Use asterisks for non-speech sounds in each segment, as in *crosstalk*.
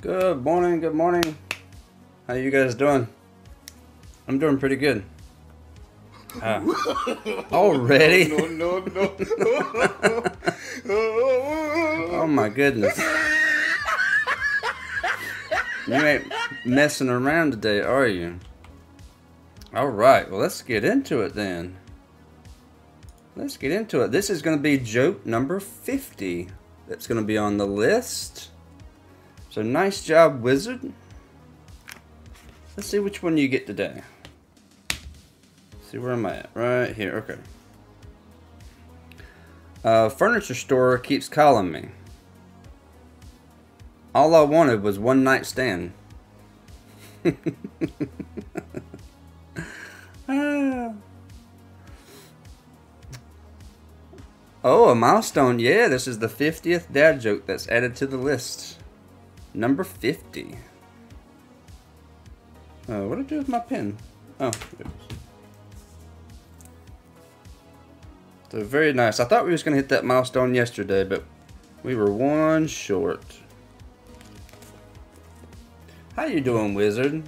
Good morning, good morning. How you guys doing? I'm doing pretty good. Uh, *laughs* already? No, no, no. *laughs* Oh my goodness. You ain't messing around today, are you? Alright, well let's get into it then. Let's get into it. This is going to be joke number 50 that's going to be on the list. So nice job, Wizard. Let's see which one you get today. see where am I at? Right here, okay. Uh, furniture store keeps calling me. All I wanted was one night stand. *laughs* Ah. Oh, a milestone. Yeah, this is the 50th dad joke that's added to the list. Number 50. Uh, what did I do with my pen? Oh, So very nice. I thought we was going to hit that milestone yesterday, but we were one short. How you doing, Wizard?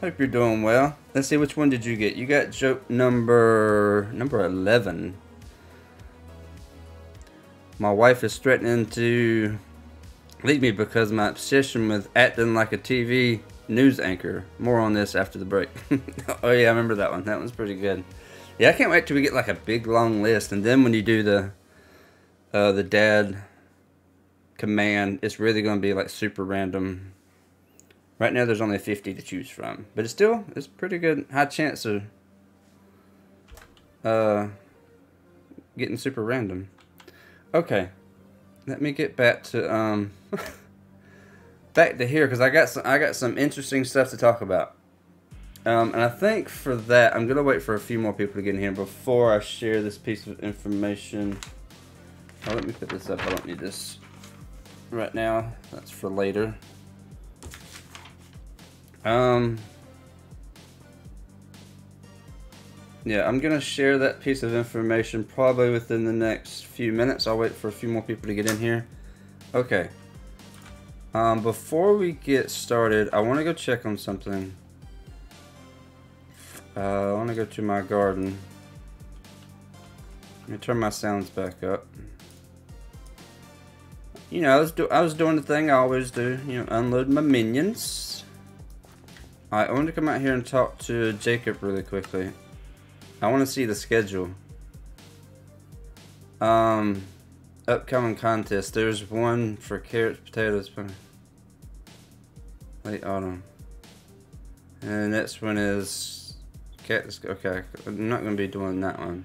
Hope you're doing well. Let's see, which one did you get? You got joke number number 11. My wife is threatening to leave me because my obsession with acting like a TV news anchor. More on this after the break. *laughs* oh yeah, I remember that one. That one's pretty good. Yeah, I can't wait till we get like a big long list, and then when you do the uh, the dad command, it's really going to be like super random Right now there's only 50 to choose from. But it's still, it's pretty good, high chance of uh, getting super random. Okay, let me get back to, um, *laughs* back to here because I got some, I got some interesting stuff to talk about. Um, and I think for that, I'm to wait for a few more people to get in here before I share this piece of information. Oh, let me put this up. I don't need this right now. That's for later. Um, yeah, I'm going to share that piece of information probably within the next few minutes. I'll wait for a few more people to get in here. Okay. Um, before we get started, I want to go check on something. Uh, I want to go to my garden. Let me turn my sounds back up. You know, I was, do I was doing the thing I always do. You know, unload my minions. I want to come out here and talk to Jacob really quickly. I want to see the schedule. Um, upcoming contest. There's one for carrots, potatoes, late autumn. And the next one is cats. Okay, I'm not gonna be doing that one.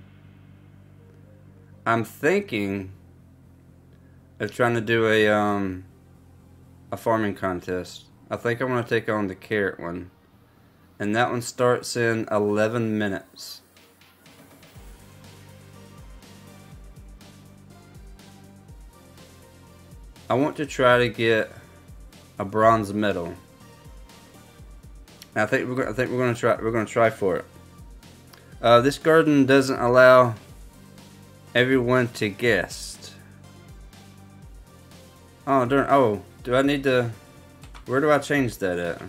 I'm thinking of trying to do a um a farming contest. I think I'm gonna take on the carrot one. And that one starts in 11 minutes. I want to try to get a bronze medal. I think we're I think we're gonna try we're gonna try for it. Uh, this garden doesn't allow everyone to guest. Oh darn! Oh, do I need to? Where do I change that at?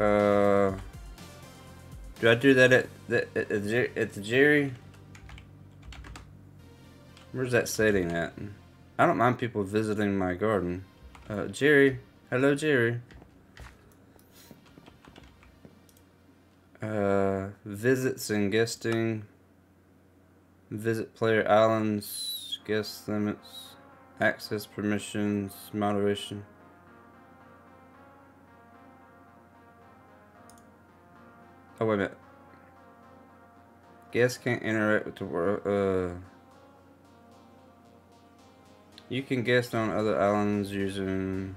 Uh, do I do that at the, at, the, at the Jerry? Where's that setting at? I don't mind people visiting my garden. Uh, Jerry. Hello, Jerry. Uh, visits and guesting. Visit player islands. Guest limits. Access permissions. Moderation. Oh, wait a minute. Guests can't interact with the world. Uh, you can guest on other islands using...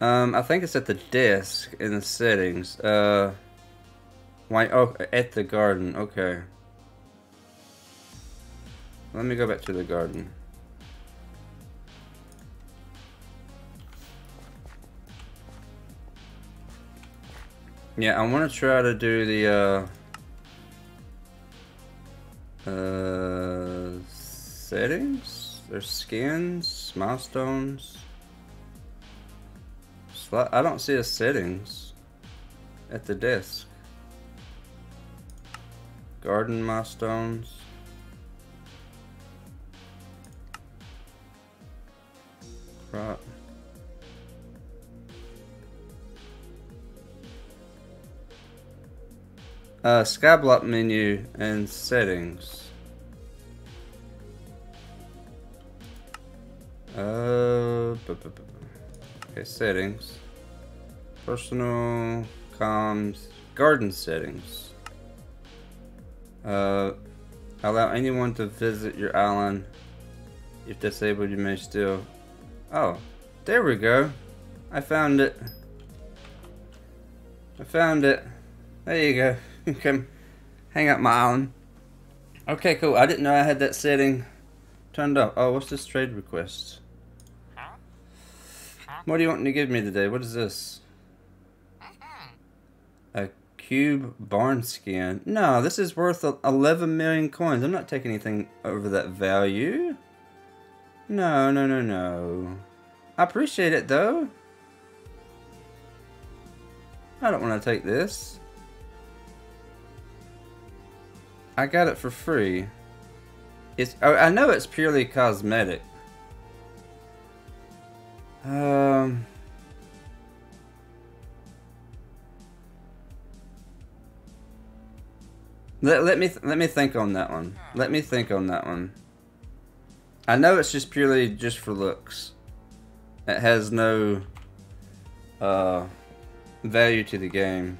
Um, I think it's at the desk in the settings. Uh, why? Oh, at the garden. Okay. Let me go back to the garden. Yeah, I want to try to do the, uh, uh, settings? There's skins, milestones. I don't see a settings at the desk. Garden milestones. Crop. Uh, Skyblock menu and settings. Uh, okay, settings. Personal, comms, garden settings. Uh, allow anyone to visit your island. If disabled, you may still. Oh, there we go. I found it. I found it. There you go. Can hang up my island. Okay, cool. I didn't know I had that setting turned up. Oh, what's this trade request? What do you want to give me today? What is this? A cube barn skin. No, this is worth 11 million coins. I'm not taking anything over that value. No, no, no, no. I appreciate it, though. I don't want to take this. I got it for free. It's I know it's purely cosmetic. Um Let, let me let me think on that one. Let me think on that one. I know it's just purely just for looks. It has no uh, value to the game.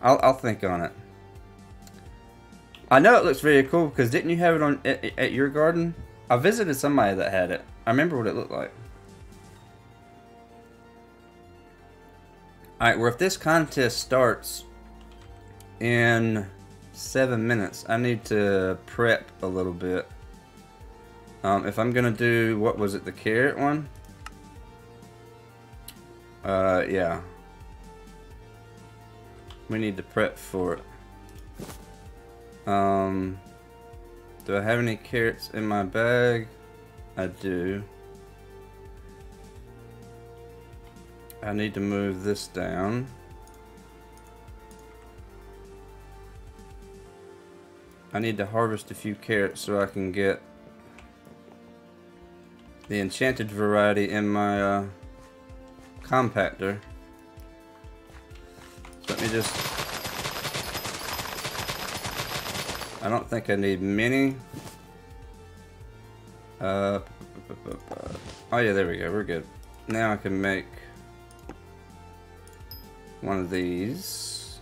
I'll, I'll think on it. I know it looks very cool because didn't you have it on at, at, your garden? I visited somebody that had it. I remember what it looked like. Alright, well if this contest starts in seven minutes, I need to prep a little bit. Um, if I'm gonna do, what was it, the carrot one? Uh, yeah. We need to prep for it. Um, do I have any carrots in my bag? I do. I need to move this down. I need to harvest a few carrots so I can get the enchanted variety in my uh, compactor. Let me just... I don't think I need many. Uh, oh yeah, there we go. We're good. Now I can make one of these.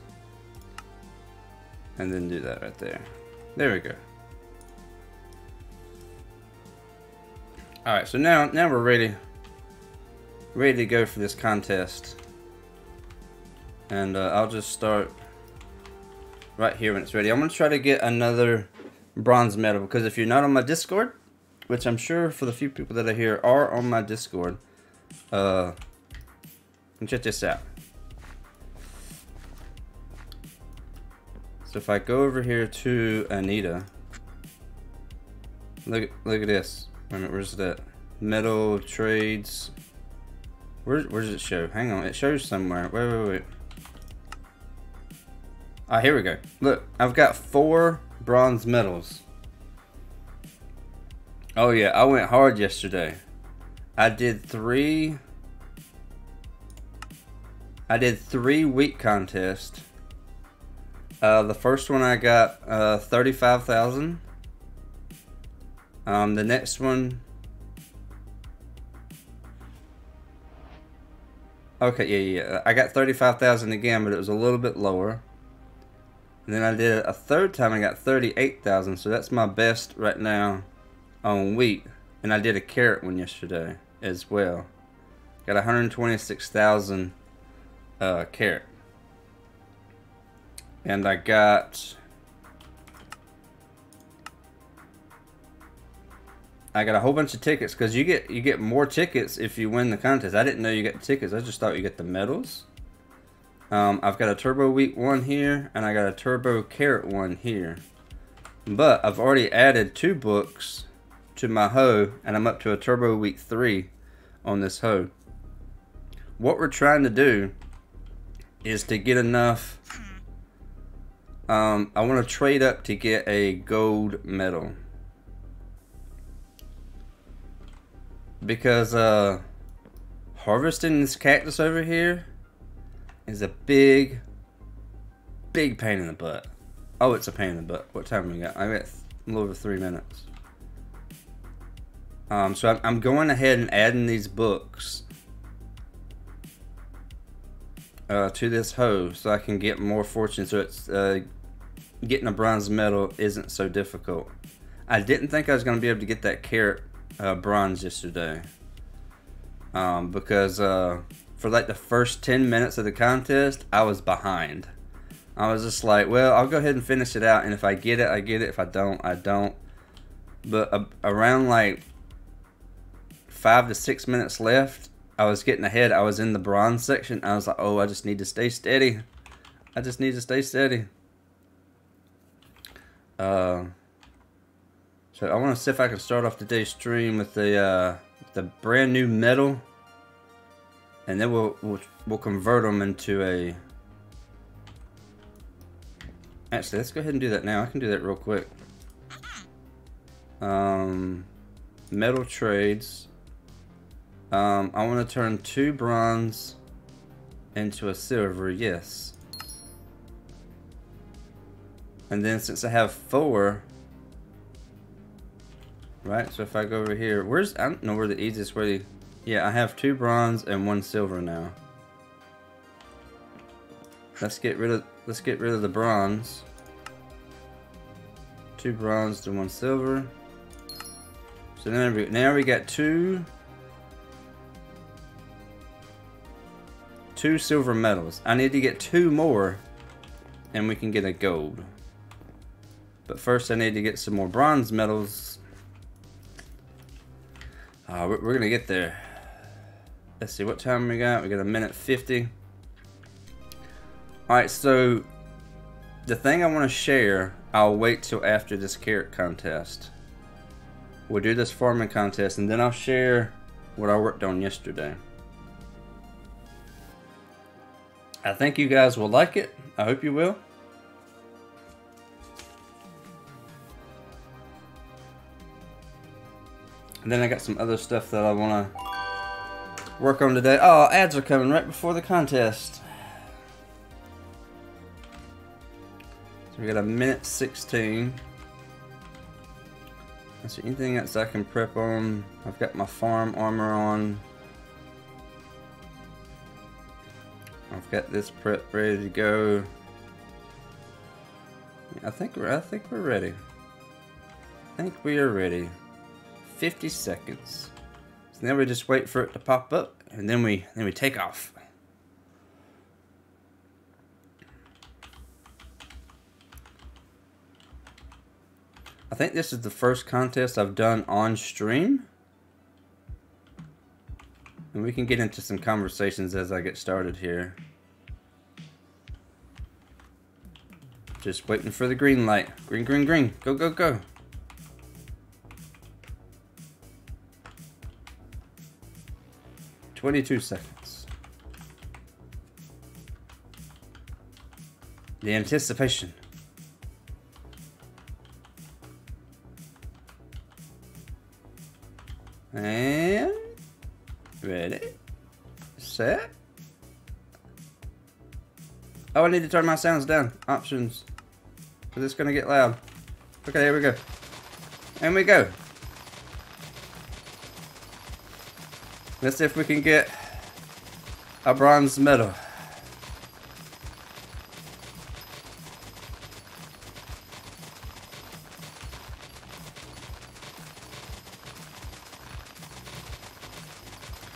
And then do that right there. There we go. Alright, so now now we're ready ready to go for this contest. And uh, I'll just start right here when it's ready. I'm going to try to get another bronze medal because if you're not on my Discord, which I'm sure for the few people that are here are on my Discord, uh, check this out. So if I go over here to Anita, look look at this. Wait a minute, where's that? Medal trades. Where, where does it show? Hang on, it shows somewhere. Wait, wait, wait. Ah, here we go. Look, I've got four bronze medals. Oh yeah, I went hard yesterday. I did three... I did three week contests. Uh, the first one I got uh, 35,000. Um, the next one... Okay, yeah, yeah. I got 35,000 again, but it was a little bit lower. And then I did it a third time I got 38,000. So that's my best right now on wheat. And I did a carrot one yesterday as well. Got 126,000 uh, carrot. And I got... I got a whole bunch of tickets because you get you get more tickets if you win the contest. I didn't know you get tickets. I just thought you get the medals. Um, I've got a turbo wheat one here, and I got a turbo carrot one here. But I've already added two books to my hoe, and I'm up to a turbo wheat 3 on this hoe. What we're trying to do is to get enough um, I want to trade up to get a gold medal. Because uh, harvesting this cactus over here is a big, big pain in the butt. Oh, it's a pain in the butt. What time we got? I got a little over three minutes. Um, so I'm going ahead and adding these books uh, to this hoe so I can get more fortune. So it's uh, getting a bronze medal isn't so difficult. I didn't think I was going to be able to get that carrot uh, bronze yesterday. Um, because uh, for like the first 10 minutes of the contest, I was behind. I was just like, well, I'll go ahead and finish it out. And if I get it, I get it. If I don't, I don't. But uh, around like five to six minutes left, I was getting ahead. I was in the bronze section. I was like, oh, I just need to stay steady. I just need to stay steady. Uh, so I want to see if I can start off today's stream with the uh, the brand new medal, and then we'll, we'll we'll convert them into a. Actually, let's go ahead and do that now. I can do that real quick. Um, medal trades. Um, I want to turn two bronze into a silver. Yes. And then since I have four, right? So if I go over here, where's, I don't know where the easiest way, yeah, I have two bronze and one silver now. Let's get rid of, let's get rid of the bronze. Two bronze to one silver. So now we, now we got two, two silver medals. I need to get two more and we can get a gold. But first I need to get some more bronze medals. Uh, we're, we're to get there. Let's see, what time we got? We got a minute 50. Alright, so the thing I want to share, I'll wait till after this carrot contest. We'll do this farming contest and then I'll share what I worked on yesterday. I think you guys will like it. I hope you will. And then I got some other stuff that I want to work on today. Oh, ads are coming right before the contest. So we got a minute 16. Is there anything else I can prep on? I've got my farm armor on. I've got this prep ready to go. I think we're I think we're ready. I think we are ready. 50 seconds. So now we just wait for it to pop up and then we then we take off. I think this is the first contest I've done on stream. And we can get into some conversations as I get started here. Just waiting for the green light. Green, green, green. Go, go, go. 22 seconds. The anticipation. And ready, set. Oh, I need to turn my sounds down. Options. Because it's going to get loud. Okay, here we go. And we go. Let's see if we can get a bronze medal.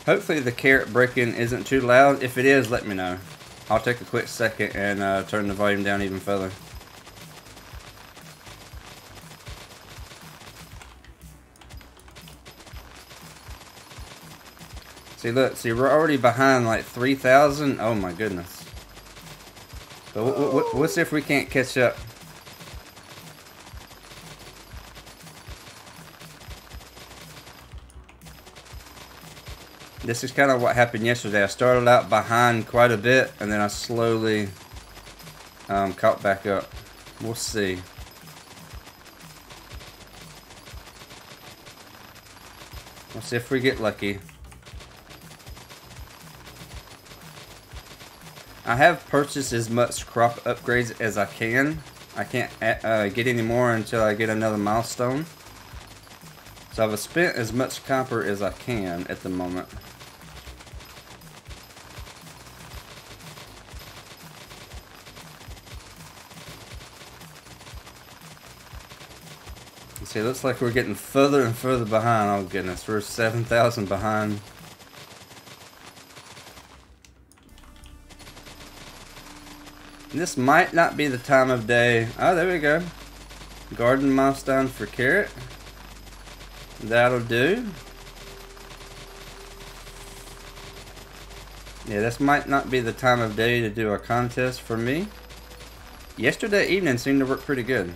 Hopefully the carrot breaking isn't too loud. If it is, let me know. I'll take a quick second and uh, turn the volume down even further. See, look, see, we're already behind like 3,000. Oh my goodness. But see if we can't catch up. This is kind of what happened yesterday. I started out behind quite a bit, and then I slowly um, caught back up. We'll see. We'll see if we get lucky. I have purchased as much crop upgrades as I can. I can't uh, get any more until I get another milestone. So I've spent as much copper as I can at the moment. See, it looks like we're getting further and further behind. Oh goodness, we're 7,000 behind. This might not be the time of day. Oh, there we go. Garden milestone for carrot. That'll do. Yeah, this might not be the time of day to do a contest for me. Yesterday evening seemed to work pretty good.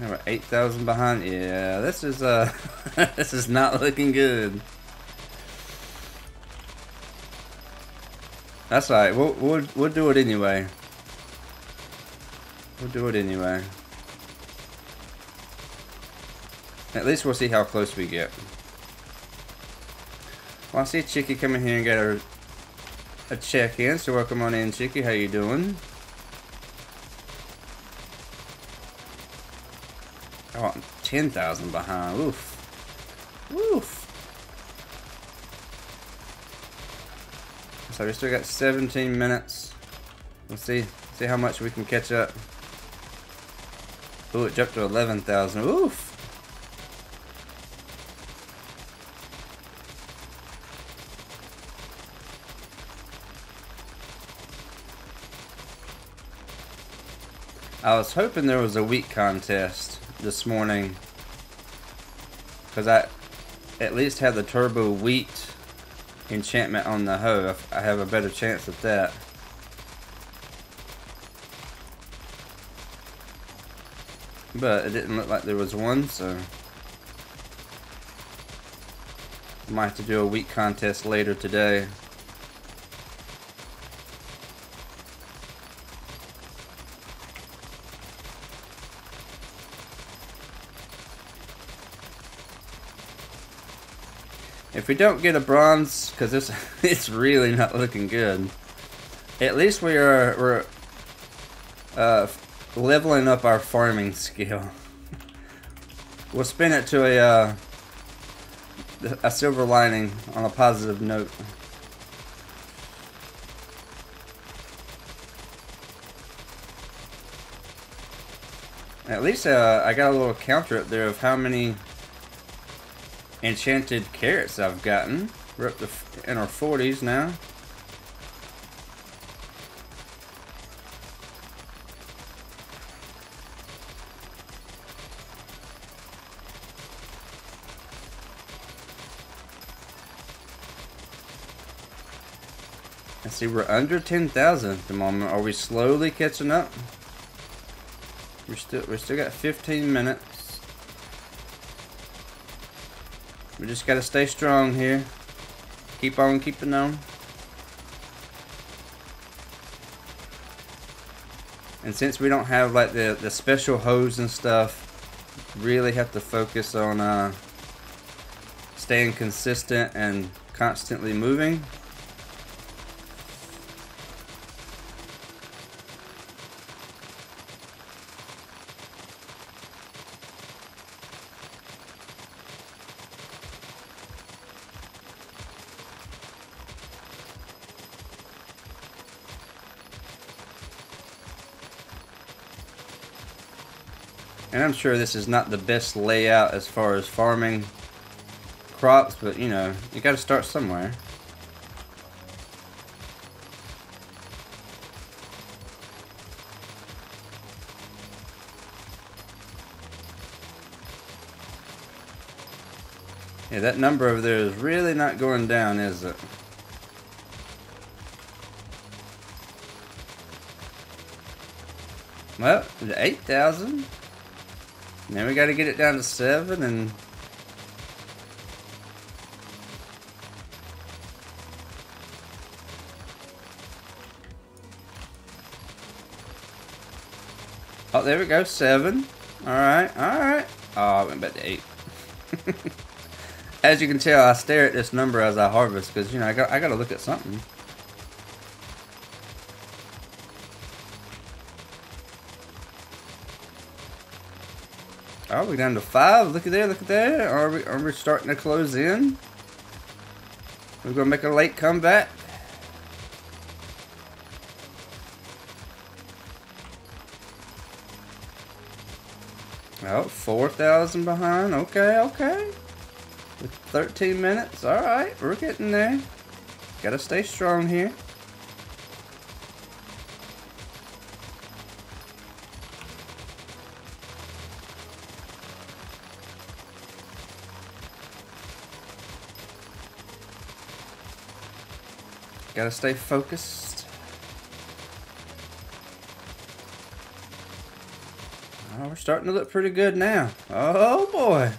we're 8,000 behind. Yeah, this is uh, *laughs* this is not looking good. That's alright. We'll, we'll we'll do it anyway. We'll do it anyway. At least we'll see how close we get. Well, I see Chicky coming here and get her a check-in. So welcome on in, Chicky. How you doing? Oh, 10,000 behind. Oof. Oof. So we still got 17 minutes. Let's see see how much we can catch up. Ooh, it jumped to 11,000. Oof. I was hoping there was a wheat contest this morning because I at least have the turbo wheat enchantment on the hoe. I have a better chance at that. But it didn't look like there was one, so might have to do a wheat contest later today. If we don't get a bronze, because it's *laughs* it's really not looking good. At least we are we're uh, leveling up our farming skill. *laughs* we'll spin it to a uh, a silver lining on a positive note. At least uh, I got a little counter up there of how many enchanted carrots I've gotten. We're up to in our 40s now. I see we're under 10,000 at the moment. Are we slowly catching up? We're still we still got 15 minutes. We just gotta stay strong here. Keep on keeping on. And since we don't have like the, the special hoes and stuff, really have to focus on uh, staying consistent and constantly moving. sure this is not the best layout as far as farming crops, but you know, you gotta start somewhere. Yeah, that number over there is really not going down, is it? Well, 8,000? Now we got to get it down to 7 and... Oh, there we go, 7. Alright, alright. Oh, I went back to 8. *laughs* as you can tell, I stare at this number as I harvest because, you know, I got, I got to look at something. Are down to five? Look at there, look at there. Are we, are we starting to close in? We're going to make a late comeback. Oh, 4,000 behind. Okay, okay. With 13 minutes. All right, we're getting there. Got to stay strong here. Gotta stay focused. Oh, we're starting to look pretty good now. Oh boy.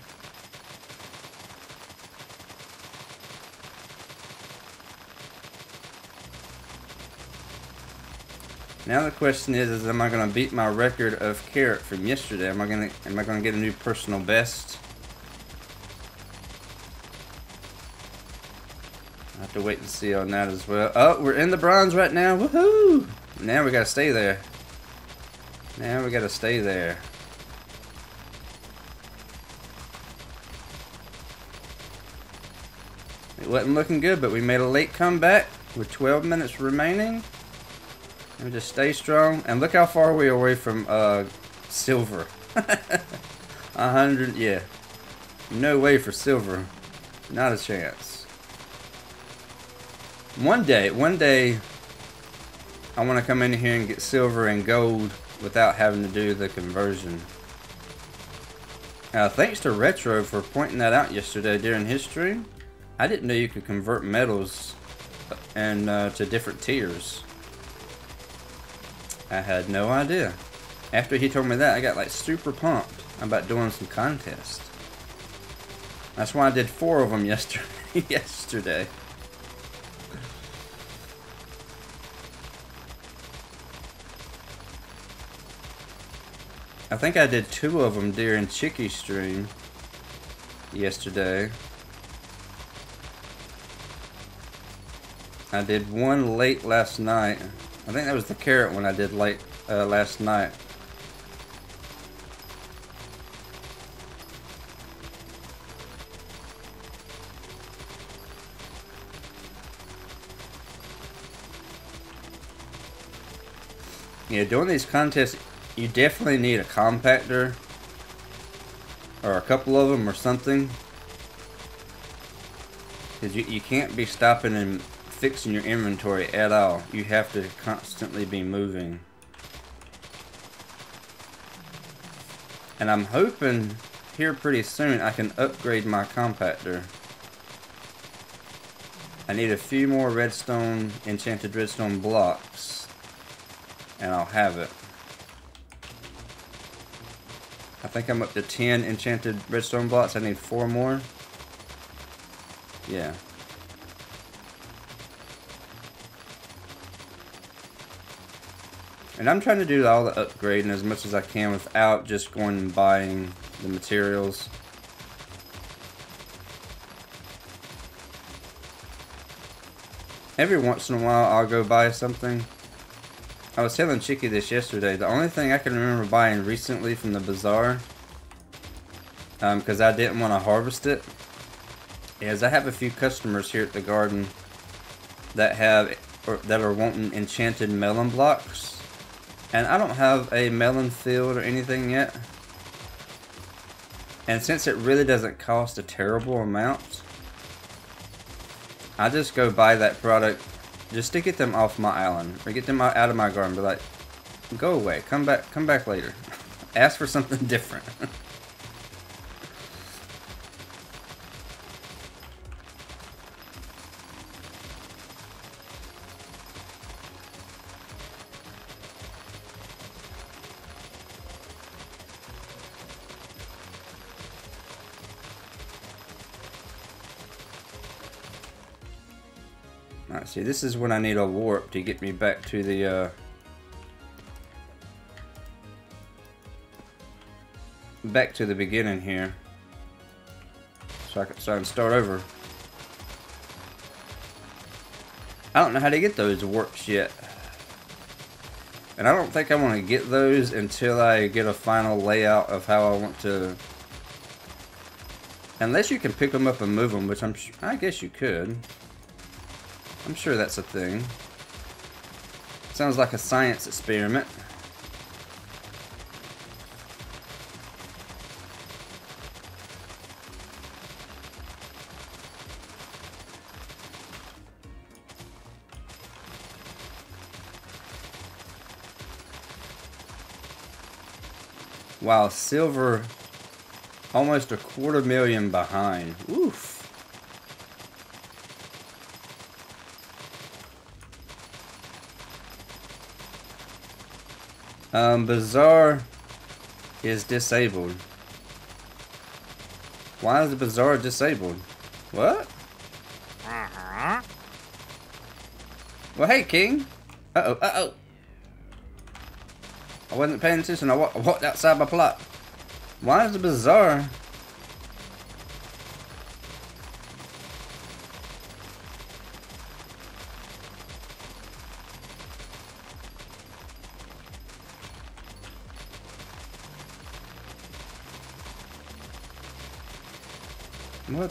Now the question is, is am I going to beat my record of carrot from yesterday? Am I going to am I going to get a new personal best? To wait and see on that as well. Oh, we're in the bronze right now. Woohoo! Now we gotta stay there. Now we gotta stay there. It wasn't looking good, but we made a late comeback with 12 minutes remaining. And just stay strong. And look how far we are away from uh, silver. *laughs* A hundred, yeah. No way for silver. Not a chance. One day, one day, I want to come in here and get silver and gold without having to do the conversion. Uh, thanks to Retro for pointing that out yesterday during history. I didn't know you could convert medals and uh, to different tiers. I had no idea. After he told me that, I got like super pumped about doing some contests. That's why I did four of them *laughs* yesterday. yesterday. I think I did two of them during Chicky stream yesterday. I did one late last night. I think that was the carrot one I did late uh, last night. Yeah, doing these contests you definitely need a compactor or a couple of them or something. Because you, you can't be stopping and fixing your inventory at all. You have to constantly be moving. And I'm hoping here pretty soon I can upgrade my compactor. I need a few more redstone enchanted redstone blocks and I'll have it I think I'm up to 10 enchanted redstone blocks. I need four more. Yeah. And I'm trying to do all the upgrading as much as I can without just going and buying the materials. Every once in a while I'll go buy something I was telling Chicky this yesterday. The only thing I can remember buying recently from the bazaar, because um, I didn't want to harvest it, is I have a few customers here at the garden that have or, that are wanting enchanted melon blocks, and I don't have a melon field or anything yet. And since it really doesn't cost a terrible amount, I just go buy that product just to get them off my island or get them out of my garden. Be like, go away. Come back. Come back later. *laughs* Ask for something *laughs* different. See, this is when I need a warp to get me back to the, uh... Back to the beginning here. So I can, start over. I don't know how to get those warps yet. And I don't think I want to get those until I get a final layout of how I want to... Unless you can pick them up and move them, which I'm I guess you could. I'm sure that's a thing. Sounds like a science experiment. Wow, silver almost a quarter million behind. Oof. Um, Bazaar is disabled. Why is the Bazaar disabled? What? Uh-huh. Well, hey, King. Uh-oh, uh-oh. I wasn't paying attention. I walked outside my plot. Why is the Bazaar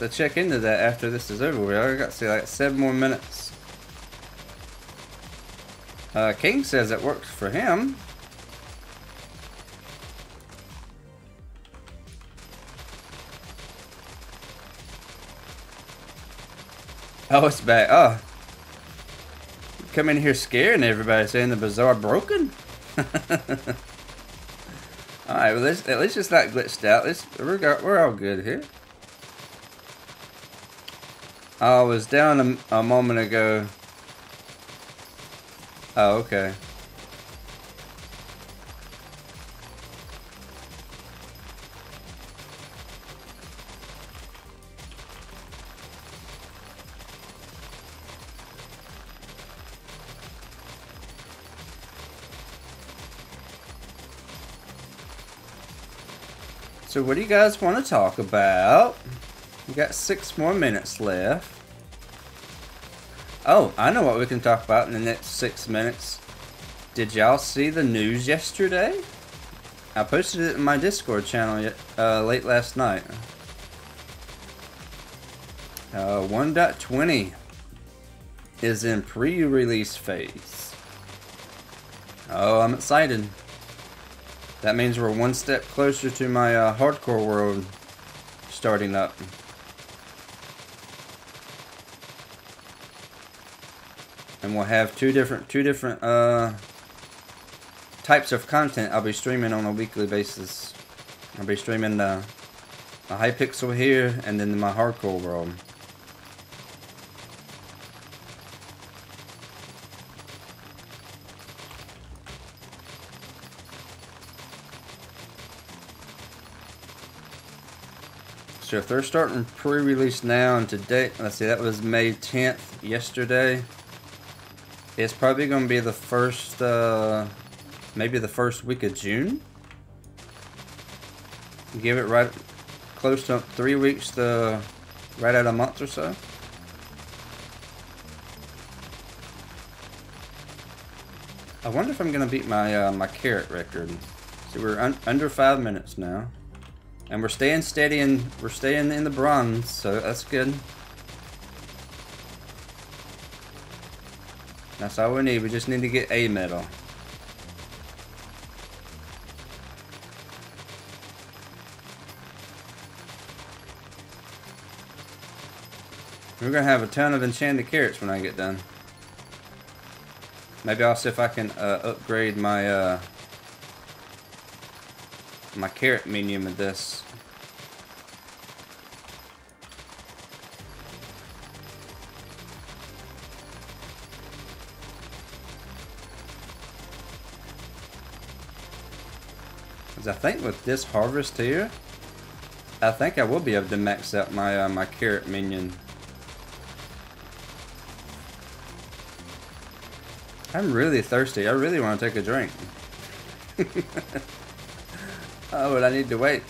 to check into that after this is over. We already got see like seven more minutes. Uh, King says it works for him. Oh, it's back. Oh. Come in here scaring everybody saying the Bazaar broken? *laughs* Alright, well, at least it's not glitched out. We're, we're all good here. I was down a, a moment ago. Oh, okay. So what do you guys want to talk about? We got six more minutes left. Oh, I know what we can talk about in the next six minutes. Did y'all see the news yesterday? I posted it in my Discord channel uh, late last night. Uh, 1.20 is in pre-release phase. Oh, I'm excited. That means we're one step closer to my uh, hardcore world starting up. And we'll have two different two different uh, types of content I'll be streaming on a weekly basis. I'll be streaming the, the Hypixel here and then my hardcore world. So if they're starting pre-release now and today, let's see, that was May 10th yesterday. It's probably going to be the first, uh, maybe the first week of June. Give it right close to three weeks to right at a month or so. I wonder if I'm going to beat my uh, my carrot record. See, we're un under five minutes now. And we're staying steady and we're staying in the bronze, so that's good. That's all we need. We just need to get a medal. We're going to have a ton of enchanted carrots when I get done. Maybe I'll see if I can uh, upgrade my uh, my carrot medium with this. Because I think with this harvest here, I think I will be able to max out my uh, my carrot minion. I'm really thirsty. I really want to take a drink. *laughs* oh, but I need to wait.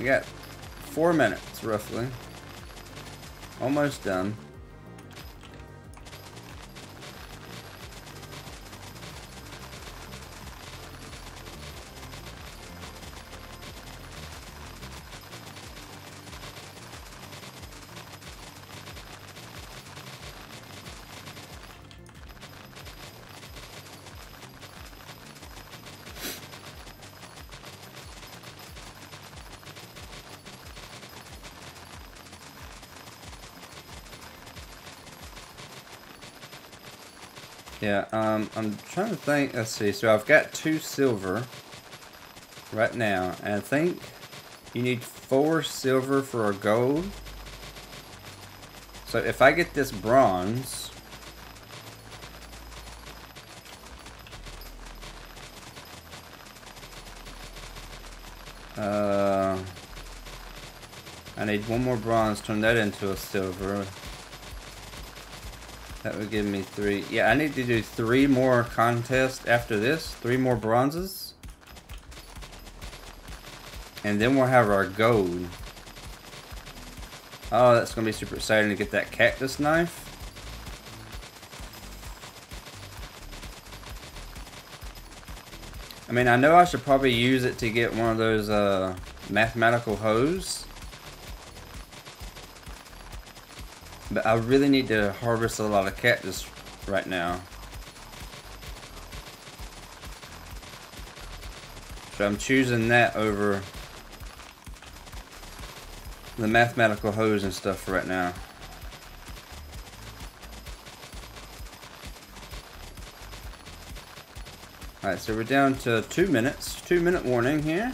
We got four minutes, roughly. Almost done. Yeah, um, I'm trying to think. Let's see. So I've got two silver right now, and I think you need four silver for a gold. So if I get this bronze, uh, I need one more bronze, turn that into a silver. That would give me three. Yeah, I need to do three more contests after this. Three more bronzes. And then we'll have our gold. Oh, that's going to be super exciting to get that cactus knife. I mean, I know I should probably use it to get one of those uh, mathematical hoes. But I really need to harvest a lot of cactus right now. So I'm choosing that over the mathematical hoes and stuff right now. Alright, so we're down to two minutes. Two minute warning here.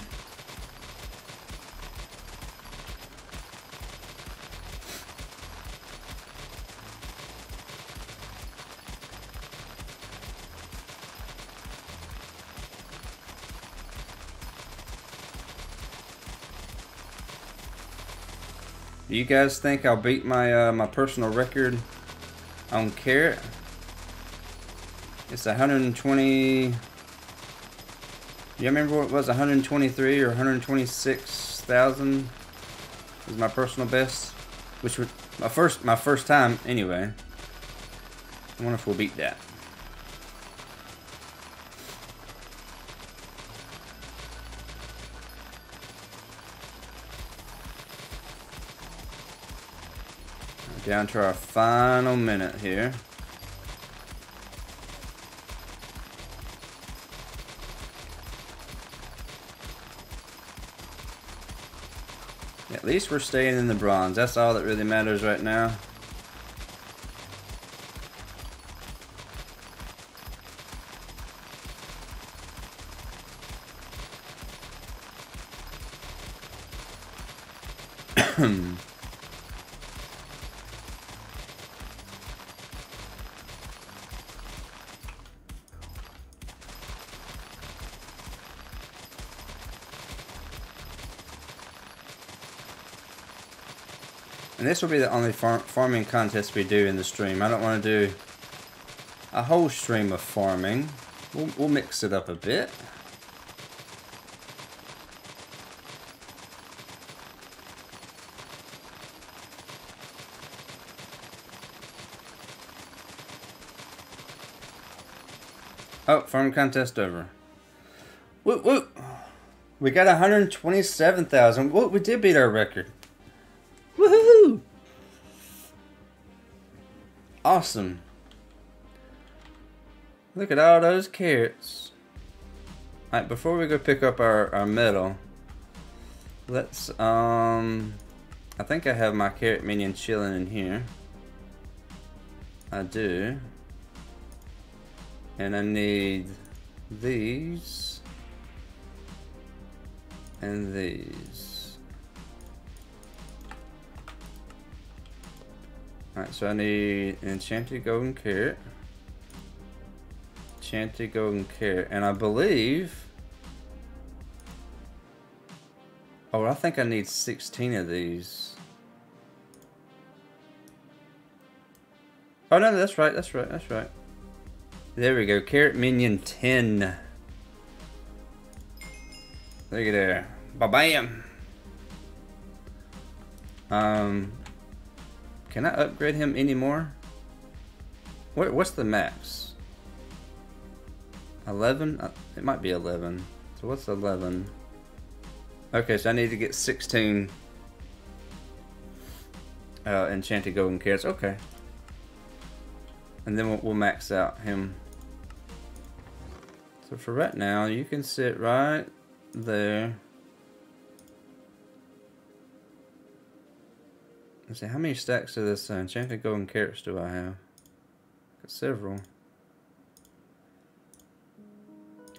You guys think I'll beat my uh, my personal record on carrot? It's 120. Do you remember what it was? 123 or 126,000 is my personal best, which was my first my first time anyway. I wonder if we'll beat that. Down to our final minute here. At least we're staying in the bronze. That's all that really matters right now. And this will be the only far farming contest we do in the stream. I don't want to do a whole stream of farming. We'll, we'll mix it up a bit. Oh, farm contest over. Whoop whoop. We got 127,000. Whoop, we did beat our record. Awesome. Look at all those carrots. Alright, before we go pick up our, our medal, let's, um, I think I have my carrot minion chilling in here. I do. And I need these and these. Alright, so I need enchanted golden carrot. Enchanted golden carrot. And I believe... Oh, I think I need 16 of these. Oh, no, that's right, that's right, that's right. There we go. Carrot Minion 10. Look at there. Ba-bam! Um, can I upgrade him anymore? What, what's the max? 11? Uh, it might be 11. So what's 11? Okay, so I need to get 16 uh, enchanted golden carrots. Okay. And then we'll, we'll max out him. So for right now, you can sit right there. Let's see, how many stacks of this uh, enchanted golden carrots do I have? Got several.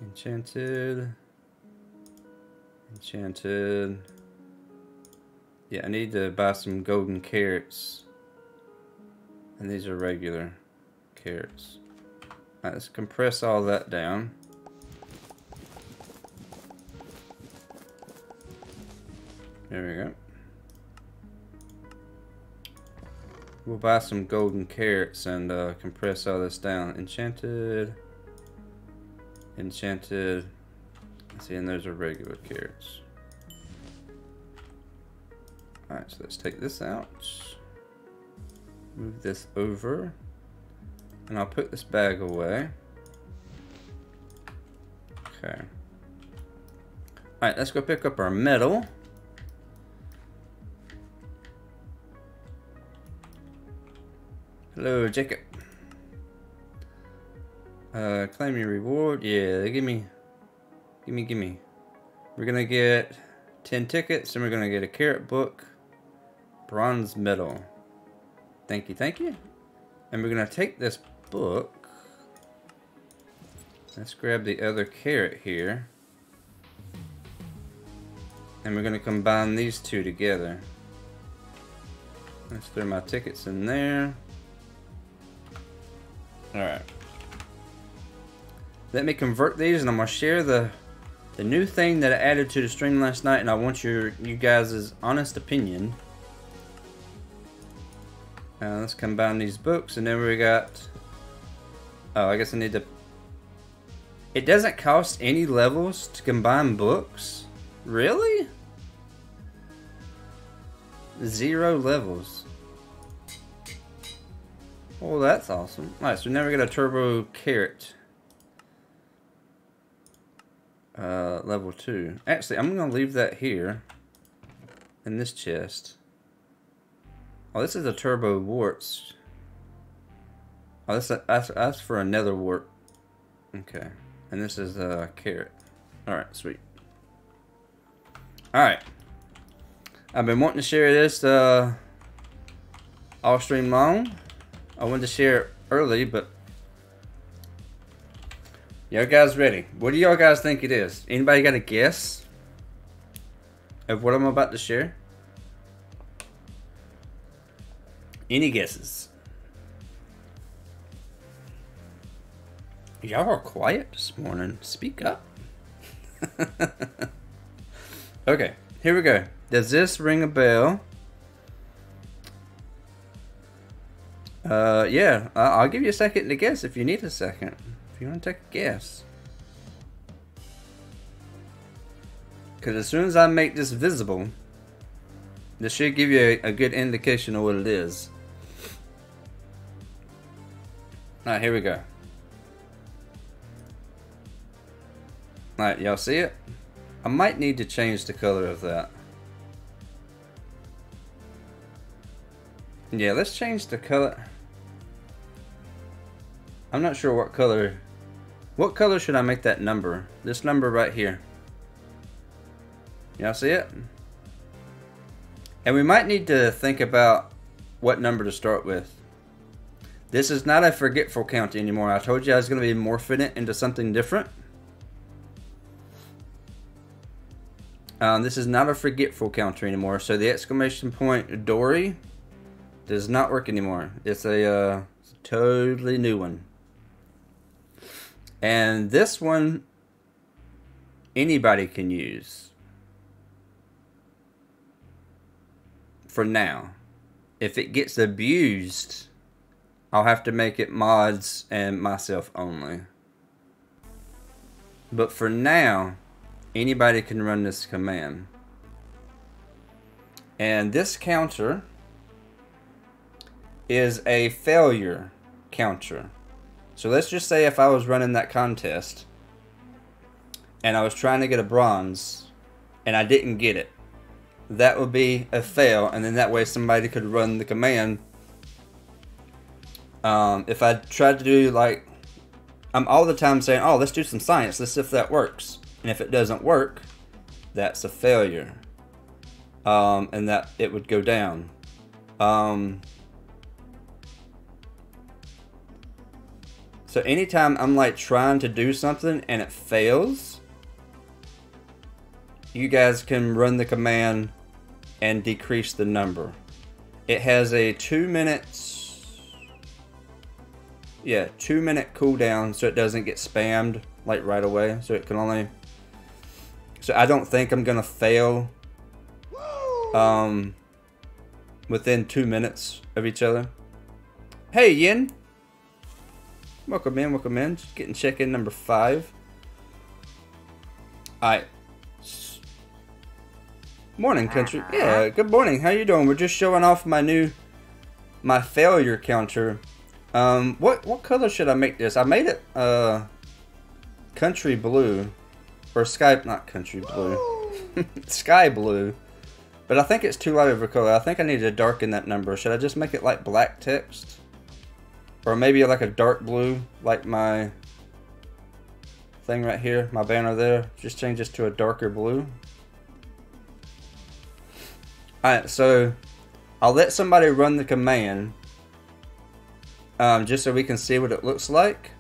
Enchanted. Enchanted. Yeah, I need to buy some golden carrots. And these are regular carrots. Right, let's compress all that down. There we go. We'll buy some golden carrots and uh, compress all this down. Enchanted. Enchanted. See, and those are regular carrots. Alright, so let's take this out. Move this over. And I'll put this bag away. Okay. Alright, let's go pick up our medal. Hello, Jacob. Uh, claim your reward. Yeah, give me, give me, give me. We're gonna get 10 tickets and we're gonna get a carrot book, bronze medal. Thank you, thank you. And we're gonna take this book. Let's grab the other carrot here. And we're gonna combine these two together. Let's throw my tickets in there. Alright. Let me convert these and I'm going to share the the new thing that I added to the stream last night and I want your you guys' honest opinion. Uh, let's combine these books and then we got oh I guess I need to it doesn't cost any levels to combine books really zero levels Oh, that's awesome. Alright, so now we got a turbo carrot. Uh, level 2. Actually, I'm going to leave that here. In this chest. Oh, this is a turbo warts. Oh, this, that's, that's for another wart. Okay. And this is a carrot. Alright, sweet. Alright. I've been wanting to share this uh, all stream long. I wanted to share early, but y'all guys ready? What do y'all guys think it is? Anybody got a guess of what I'm about to share? Any guesses? Y'all are quiet this morning. Speak up. *laughs* okay, here we go. Does this ring a bell? Uh, yeah, I'll give you a second to guess if you need a second. If you want to take a guess. Because as soon as I make this visible, this should give you a, a good indication of what it is. Alright, here we go. Alright, y'all see it? I might need to change the color of that. Yeah, let's change the color. I'm not sure what color. What color should I make that number? This number right here. Y'all see it? And we might need to think about what number to start with. This is not a forgetful count anymore. I told you I was going to be morphing it into something different. Um, this is not a forgetful counter anymore. So the exclamation point Dory does not work anymore. It's a, uh, it's a totally new one. And this one, anybody can use. For now. If it gets abused I'll have to make it mods and myself only. But for now, anybody can run this command. And this counter is a failure counter. So let's just say if I was running that contest and I was trying to get a bronze and I didn't get it, that would be a fail, and then that way somebody could run the command. Um, if I tried to do like, I'm all the time saying, oh, let's do some science, let's see if that works. And if it doesn't work, that's a failure. Um, and that it would go down. Um, so anytime I'm like trying to do something and it fails, you guys can run the command and decrease the number. It has a two minutes, yeah, two minute cooldown so it doesn't get spammed like right away. So it can only, so I don't think I'm gonna fail um, within two minutes of each other. Hey Yin, welcome in, welcome in. Just getting check in number five. Alright, Morning, country. Yeah, good morning. How you doing? We're just showing off my new, my failure counter. Um, what what color should I make this? I made it uh, country blue, or sky not country blue, *laughs* sky blue. But I think it's too light of a color. I think I need to darken that number. Should I just make it like black text, or maybe like a dark blue, like my thing right here, my banner there? Just change this to a darker blue. Alright, so I'll let somebody run the command um, just so we can see what it looks like.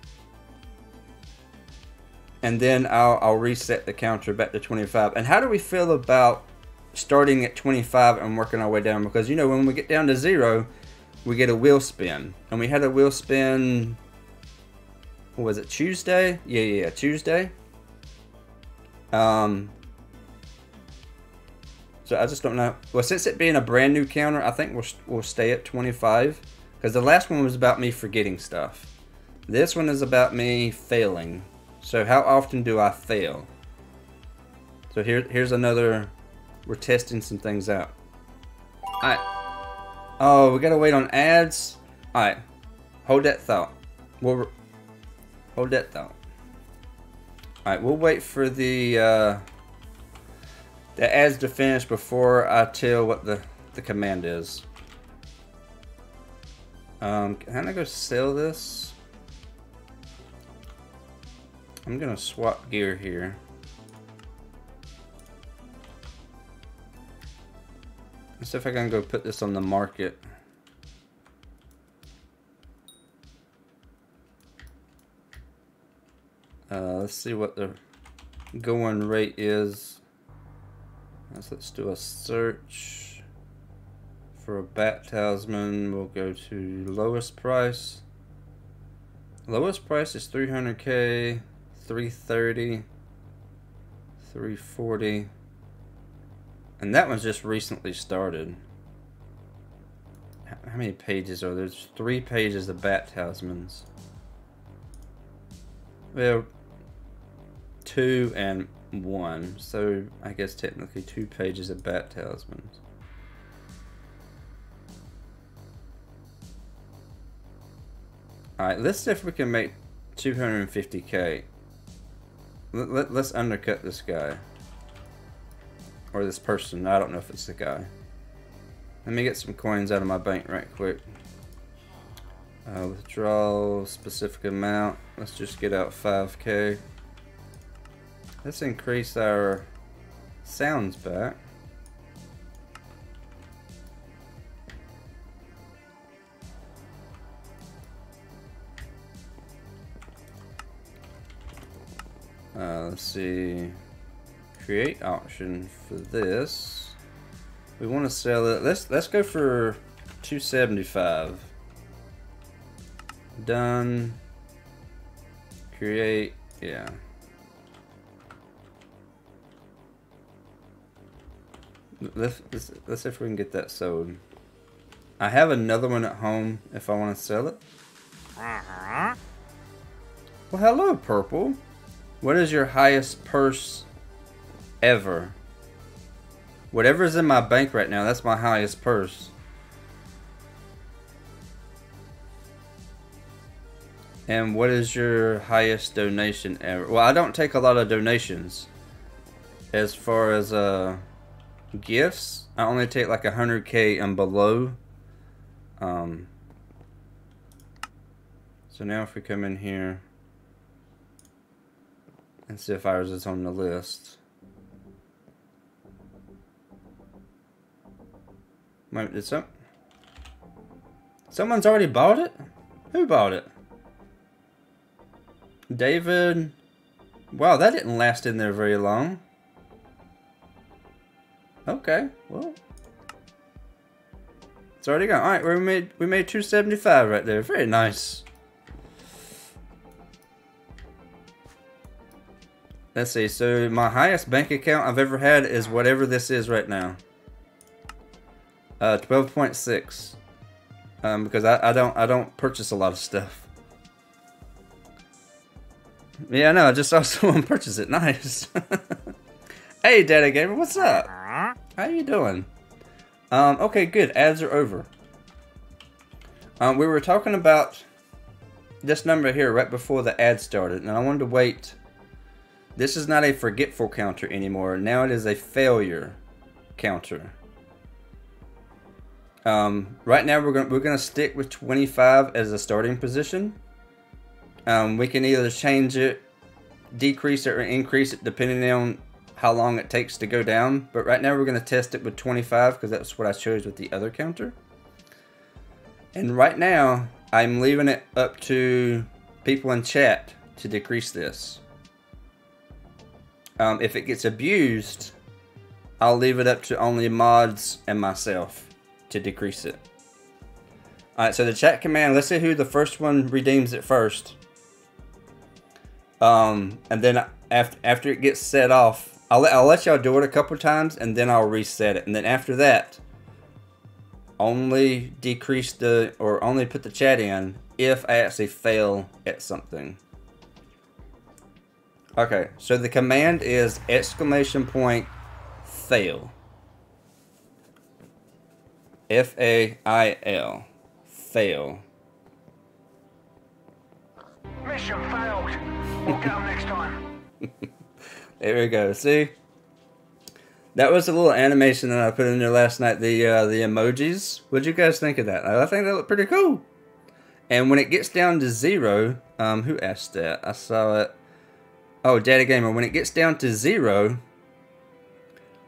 And then I'll, I'll reset the counter back to 25. And how do we feel about starting at 25 and working our way down? Because, you know, when we get down to zero, we get a wheel spin. And we had a wheel spin, was it, Tuesday? Yeah, yeah, Tuesday. Um, so I just don't know. Well, since it being a brand new counter, I think we'll, we'll stay at 25. Because the last one was about me forgetting stuff. This one is about me failing. So how often do I fail? So here, here's another... We're testing some things out. Alright. Oh, we gotta wait on ads? Alright. Hold that thought. We'll... Hold that thought. Alright, we'll wait for the... Uh, the ads to finish before I tell what the, the command is. Um, can I go sell this? I'm gonna swap gear here. Let's see if I can go put this on the market. Uh, let's see what the going rate is. Let's, let's do a search for a bat talisman. We'll go to lowest price. Lowest price is 300k, 330, 340. And that one's just recently started. How many pages are there? There's three pages of bat talismans. Well, two and one, so I guess technically two pages of Bat Talismans. Alright, let's see if we can make 250k. Let, let, let's undercut this guy. Or this person, I don't know if it's the guy. Let me get some coins out of my bank right quick. Uh, withdraw specific amount. Let's just get out 5k. Let's increase our sounds back. Uh, let's see. Create auction for this. We want to sell it. Let's let's go for 275. Done. Create. Yeah. Let's, let's, let's see if we can get that sold. I have another one at home if I want to sell it. Uh-huh. Well, hello, Purple. What is your highest purse ever? Whatever's in my bank right now, that's my highest purse. And what is your highest donation ever? Well, I don't take a lot of donations. As far as uh, gifts, I only take like 100k and below. Um, so now if we come in here and see if ours is on the list. Wait, did some... Someone's already bought it? Who bought it? David... Wow, that didn't last in there very long. Okay, well... It's already gone. Alright, we made we made 275 right there. Very nice. Let's see, so my highest bank account I've ever had is whatever this is right now. Uh, 12.6. Um, because I, I don't I don't purchase a lot of stuff. Yeah, no, I just saw *laughs* someone purchase it. Nice. *laughs* hey, Daddy Gamer, what's up? How you doing? Um, okay, good. Ads are over. Um, we were talking about this number here right before the ad started, and I wanted to wait. This is not a forgetful counter anymore. Now it is a failure counter. Um, right now we're going we're gonna stick with 25 as a starting position. Um, we can either change it, decrease it, or increase it depending on how long it takes to go down. But right now we're going to test it with 25 because that's what I chose with the other counter. And right now I'm leaving it up to people in chat to decrease this. Um, if it gets abused, I'll leave it up to only mods and myself to decrease it. Alright, so the chat command, let's see who the first one redeems it first. Um, and then after, after it gets set off, I'll let, I'll let y'all do it a couple times and then I'll reset it. And then after that, only decrease the, or only put the chat in if I actually fail at something. Okay, so the command is exclamation point fail. F-A-I-L. Fail. Mission failed. We'll 'em next time. *laughs* There we go. See? That was a little animation that I put in there last night. The uh, the emojis. What'd you guys think of that? I think that looked pretty cool. And when it gets down to zero, um, who asked that? I saw it. Oh, Daddy Gamer. When it gets down to zero,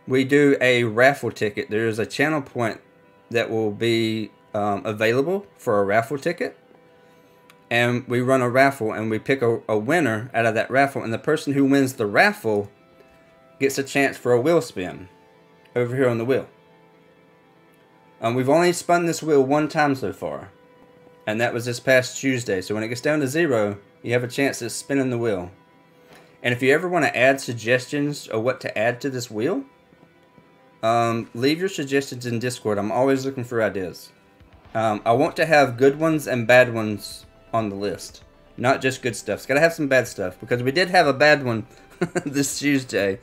we do a raffle ticket. There is a channel point that will be um, available for a raffle ticket. And we run a raffle and we pick a, a, winner out of that raffle. And the person who wins the raffle gets a chance for a wheel spin over here on the wheel. Um, we've only spun this wheel one time so far. And that was this past Tuesday. So when it gets down to zero you have a chance at spinning the wheel. And if you ever want to add suggestions of what to add to this wheel um, leave your suggestions in discord I'm always looking for ideas um, I want to have good ones and bad ones on the list. Not just good stuff. It's got to have some bad stuff because we did have a bad one *laughs* this Tuesday.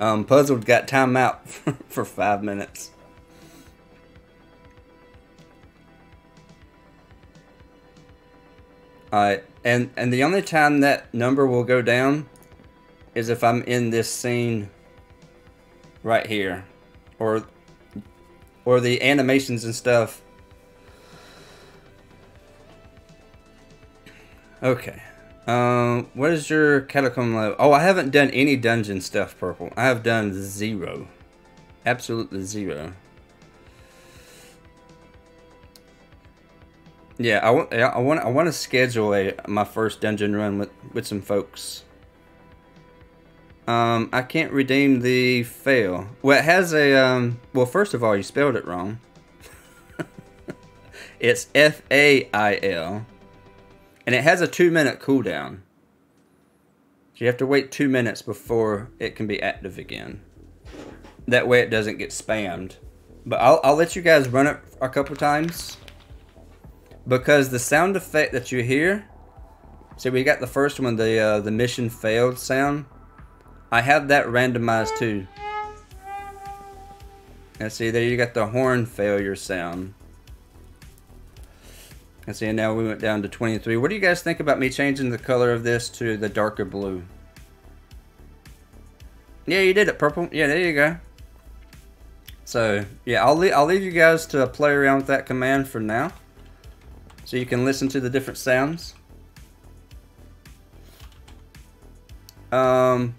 Um, Puzzled got time out *laughs* for five minutes. Alright, and, and the only time that number will go down is if I'm in this scene right here. Or, or the animations and stuff Okay. Um, what is your catacomb level? Oh, I haven't done any dungeon stuff, Purple. I have done zero. Absolutely zero. Yeah, I want, I want, I want to schedule a my first dungeon run with with some folks. Um, I can't redeem the fail. Well, it has a um. Well, first of all, you spelled it wrong. *laughs* it's F A I L. And it has a two minute cooldown. So you have to wait two minutes before it can be active again. That way it doesn't get spammed But I'll, I'll let you guys run it a couple times. Because the sound effect that you hear... See, we got the first one, the uh, the mission failed sound. I have that randomized too. And see, there you got the horn failure sound. And see, now we went down to 23. What do you guys think about me changing the color of this to the darker blue? Yeah, you did it, purple. Yeah, there you go. So, yeah, I'll, le I'll leave you guys to play around with that command for now. So you can listen to the different sounds. Um,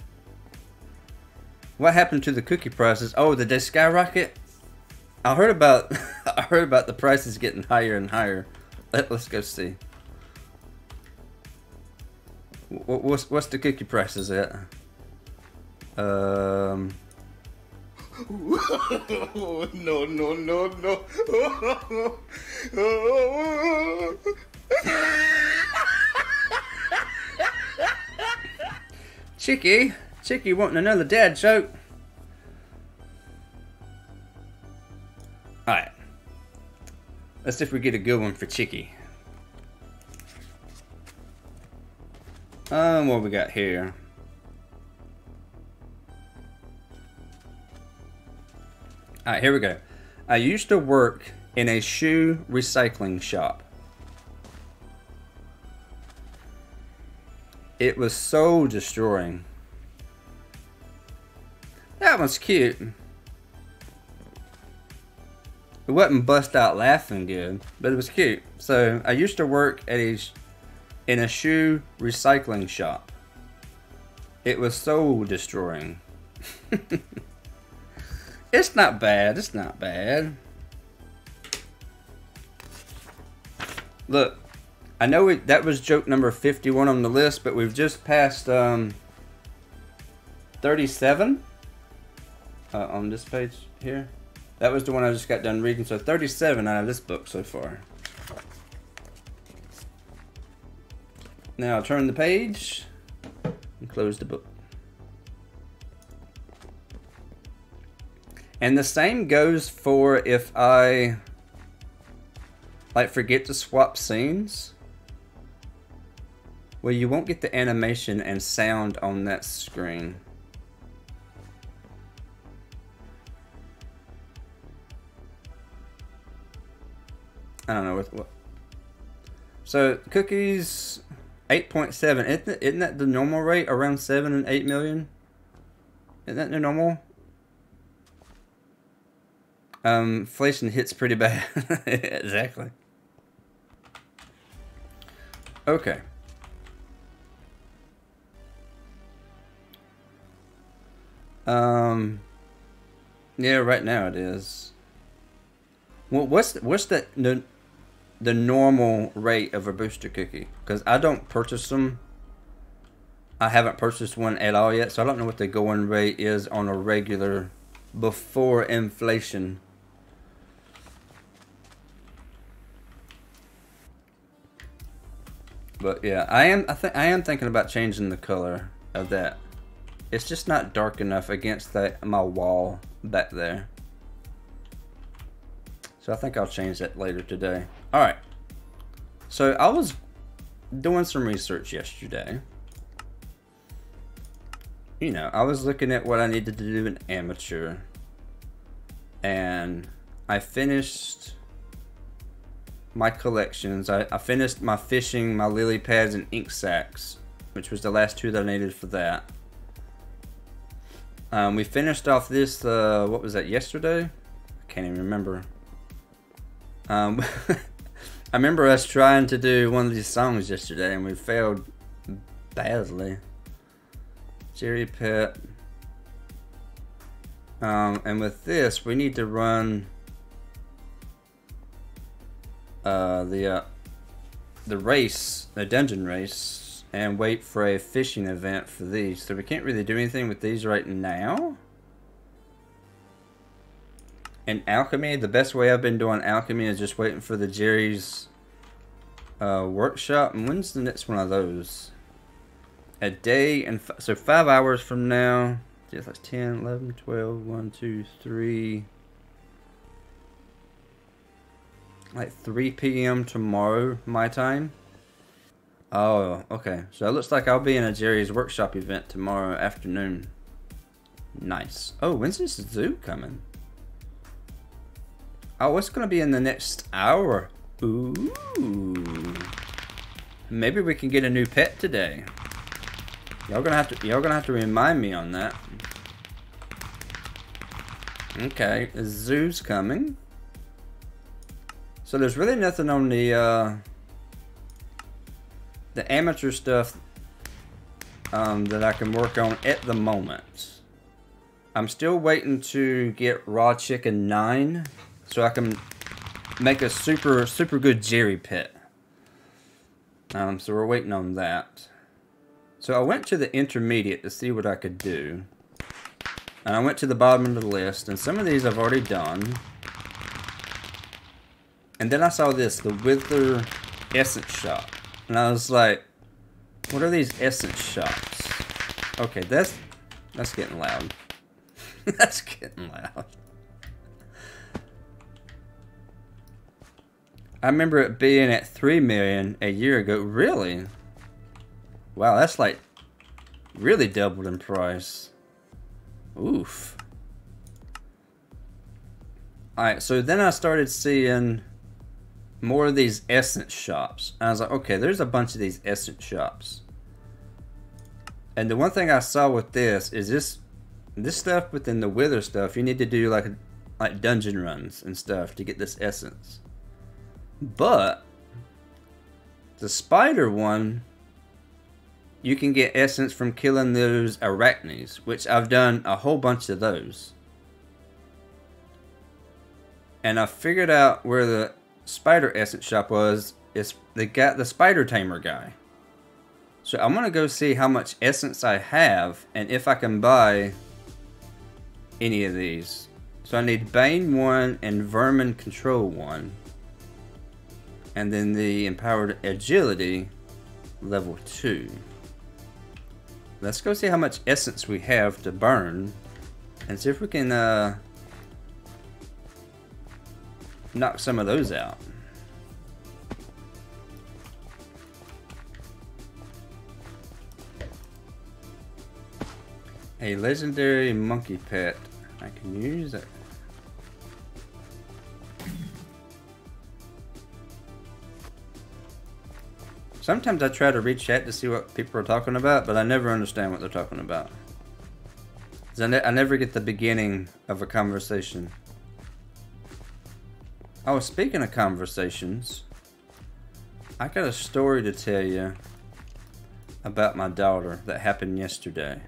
what happened to the cookie prices? Oh, did they skyrocket? I heard about *laughs* I heard about the prices getting higher and higher. Let, us go see. What, what's what's the cookie prices at? Um. *laughs* no, no, no, no. *laughs* Chicky, Chicky wanting another dad joke. Alright. Let's see if we get a good one for Chicky. Um, what we got here? Alright, here we go. I used to work in a shoe recycling shop. It was so destroying. That one's cute. It wasn't bust out laughing good, but it was cute. So I used to work at a in a shoe recycling shop. It was soul destroying. *laughs* it's not bad. It's not bad. Look, I know that was joke number 51 on the list, but we've just passed um, 37 uh, on this page here. That was the one I just got done reading, so 37 out of this book so far. Now I'll turn the page and close the book. And the same goes for if I like forget to swap scenes. Well, you won't get the animation and sound on that screen. I don't know what. what. So cookies, eight point seven. Isn't, isn't that the normal rate? Around seven and eight million. Isn't that the normal? Um, inflation hits pretty bad. *laughs* exactly. Okay. Um, yeah, right now it is. Well, what's what's the, the the normal rate of a booster cookie? Because I don't purchase them. I haven't purchased one at all yet, so I don't know what the going rate is on a regular before inflation. But yeah, I am I think I am thinking about changing the color of that. It's just not dark enough against that my wall back there. So I think I'll change that later today. Alright. So I was doing some research yesterday. You know, I was looking at what I needed to do in amateur. And I finished my collections. I, I finished my fishing, my lily pads, and ink sacks, which was the last two that I needed for that. Um, we finished off this, uh, what was that, yesterday? I can't even remember. Um, *laughs* I remember us trying to do one of these songs yesterday and we failed badly. Jerry Pet. Um, and with this, we need to run uh, the uh, the race, the dungeon race, and wait for a fishing event for these. So we can't really do anything with these right now. In alchemy, the best way I've been doing alchemy is just waiting for the Jerry's uh, workshop. And when's the next one of those? A day and so five hours from now. Yes, that's 10, 11, 12, 1, 2, 3. like 3 p.m. tomorrow, my time. Oh, okay. So it looks like I'll be in a Jerry's Workshop event tomorrow afternoon. Nice. Oh, when's this zoo coming? Oh, it's gonna be in the next hour. Ooh. Maybe we can get a new pet today. Y'all gonna have to y'all gonna have to remind me on that. Okay, zoo's coming. So there's really nothing on the uh, the amateur stuff um, that I can work on at the moment. I'm still waiting to get raw chicken 9 so I can make a super super good Jerry pit. Um, so we're waiting on that. So I went to the intermediate to see what I could do. And I went to the bottom of the list, and some of these I've already done. And then I saw this, the Wither Essence Shop. And I was like, what are these essence shops? Okay, that's that's getting loud. *laughs* that's getting loud. I remember it being at 3 million a year ago. Really? Wow, that's like really doubled in price. Oof. Alright, so then I started seeing more of these essence shops. And I was like, okay, there's a bunch of these essence shops. And the one thing I saw with this is this this stuff within the wither stuff, you need to do like like dungeon runs and stuff to get this essence. But the spider one, you can get essence from killing those arachnes, which I've done a whole bunch of those. And I figured out where the spider essence shop was. It's they got the spider tamer guy. So I'm gonna go see how much essence I have and if I can buy any of these. So I need Bane 1 and Vermin Control 1 and then the empowered agility level 2. Let's go see how much essence we have to burn and see if we can uh, knock some of those out. A legendary monkey pet. I can use it. Sometimes I try to read chat to see what people are talking about, but I never understand what they're talking about. I, ne I never get the beginning of a conversation. Oh, speaking of conversations, I got a story to tell you about my daughter that happened yesterday.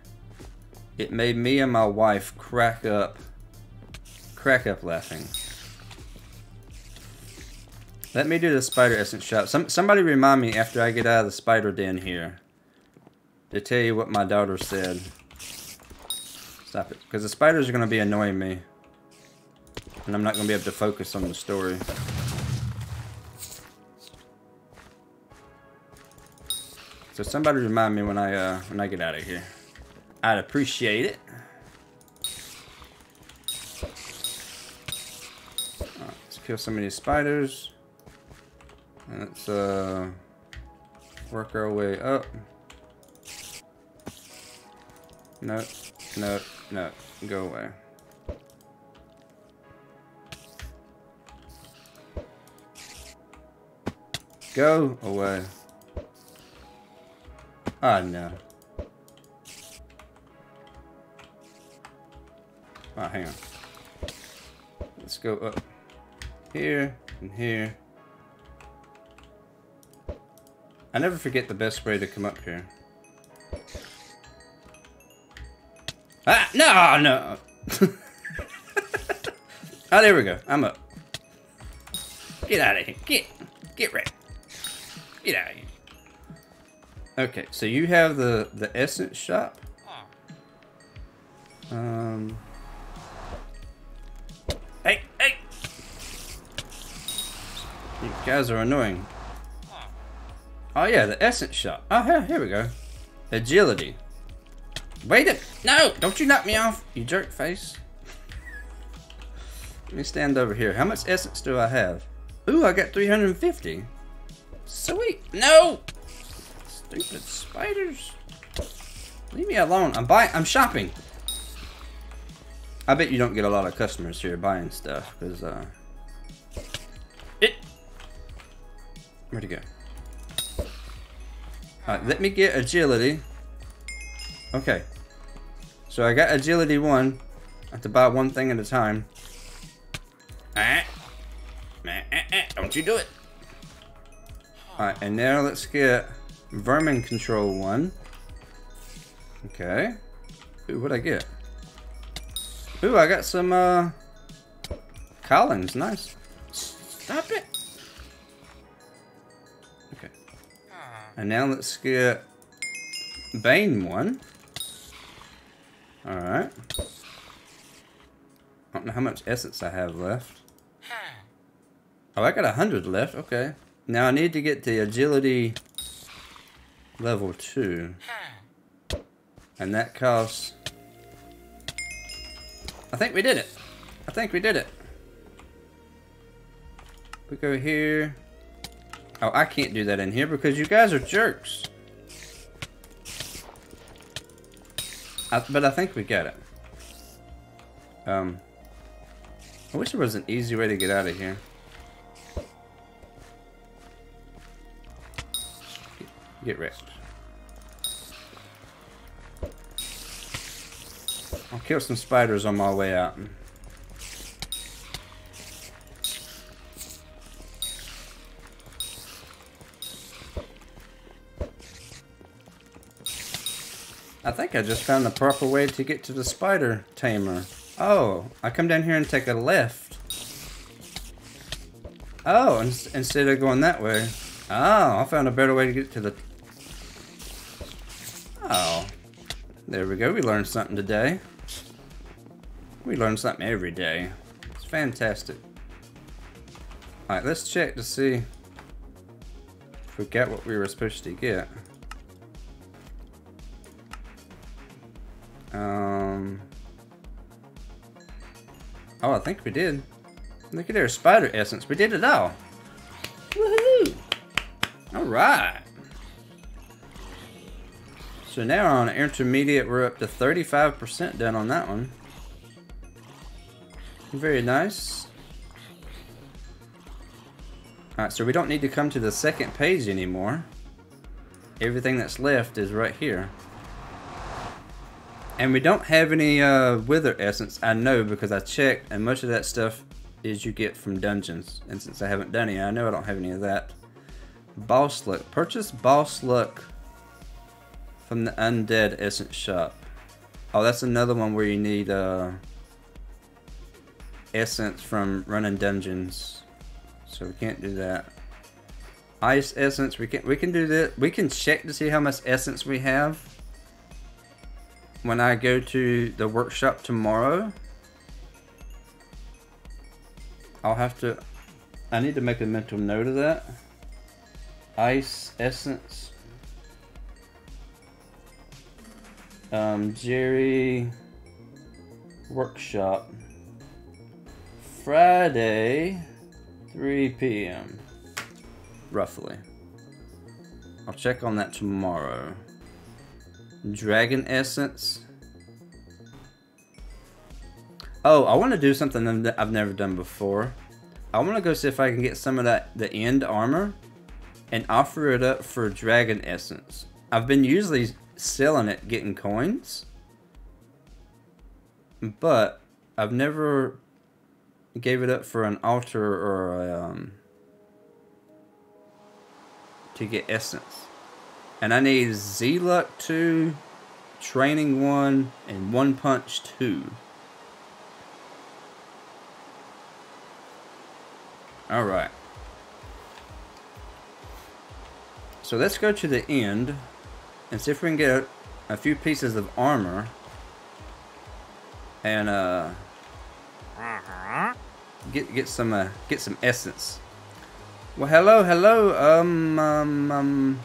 It made me and my wife crack up, crack up laughing. Let me do the spider essence shop. Some somebody remind me after I get out of the spider den here to tell you what my daughter said. Stop it, because the spiders are going to be annoying me, and I'm not going to be able to focus on the story. So somebody remind me when I uh, when I get out of here. I'd appreciate it. Right, let's kill some of these spiders. Let's uh, work our way up. No, no, no, go away. Go away. Ah, oh, no. Ah, oh, hang on. Let's go up here and here. I never forget the best way to come up here. Ah, no, no. oh, *laughs* there we go. I'm up. Get out of here. Get, get ready. Get out of here. Okay, so you have the, the essence shop. Um. Hey, hey! You guys are annoying. Oh yeah, the essence shot. Oh, here, here we go. Agility. Wait a- No! Don't you knock me off, you jerk face. Let me stand over here. How much essence do I have? Ooh, I got 350. Sweet. No! Stupid spiders. Leave me alone. I'm buying. I'm shopping. I bet you don't get a lot of customers here buying stuff because uh. It. Where'd it go? Let me get agility. Okay. So I got agility one. I have to buy one thing at a time. Ah. Ah, ah, ah. Don't you do it. Alright, and now let's get vermin control one. Okay. Ooh, what'd I get? Ooh, I got some, uh... Collins, nice. Stop it! And now let's get... Bane one. Alright. I don't know how much essence I have left. Hmm. Oh, I got a hundred left, okay. Now I need to get the agility level two. Hmm. And that costs... I think we did it. I think we did it. We go here. Oh, I can't do that in here because you guys are jerks. I, but I think we get it. Um, I wish there was an easy way to get out of here. Get wrecked. I'll kill some spiders on my way out. I think I just found the proper way to get to the spider tamer. Oh, I come down here and take a left. Oh, instead of going that way. Oh, I found a better way to get to the... Oh. There we go, we learned something today. We learn something every day. It's fantastic. Alright, let's check to see if we got what we were supposed to get. Um. Oh, I think we did. Look at our spider essence. We did it all. Woohoo! Alright. So now on intermediate, we're up to 35% done on that one. Very nice. Alright, so we don't need to come to the second page anymore. Everything that's left is right here. And we don't have any uh, wither essence, I know because I checked, and most of that stuff is you get from dungeons. And since I haven't done any, I know I don't have any of that. Boss Luck. Purchase Boss Luck from the Undead Essence Shop. Oh, that's another one where you need uh, essence from running dungeons. So we can't do that. Ice essence, we can we can do that. We can check to see how much essence we have when I go to the workshop tomorrow. I'll have to I need to make a mental note of that. Ice essence. Um Jerry workshop Friday, 3 p.m. Roughly. I'll check on that tomorrow. Dragon Essence. Oh, I want to do something that I've never done before. I want to go see if I can get some of that the end armor and offer it up for Dragon Essence. I've been usually selling it, getting coins. But I've never gave it up for an altar or a, um, to get essence. And I need Z-Luck 2, Training 1, and One Punch 2. Alright. So let's go to the end and see if we can get a, few pieces of armor. And, uh... Get get some uh, get some essence. Well, hello, hello. Um, um, um.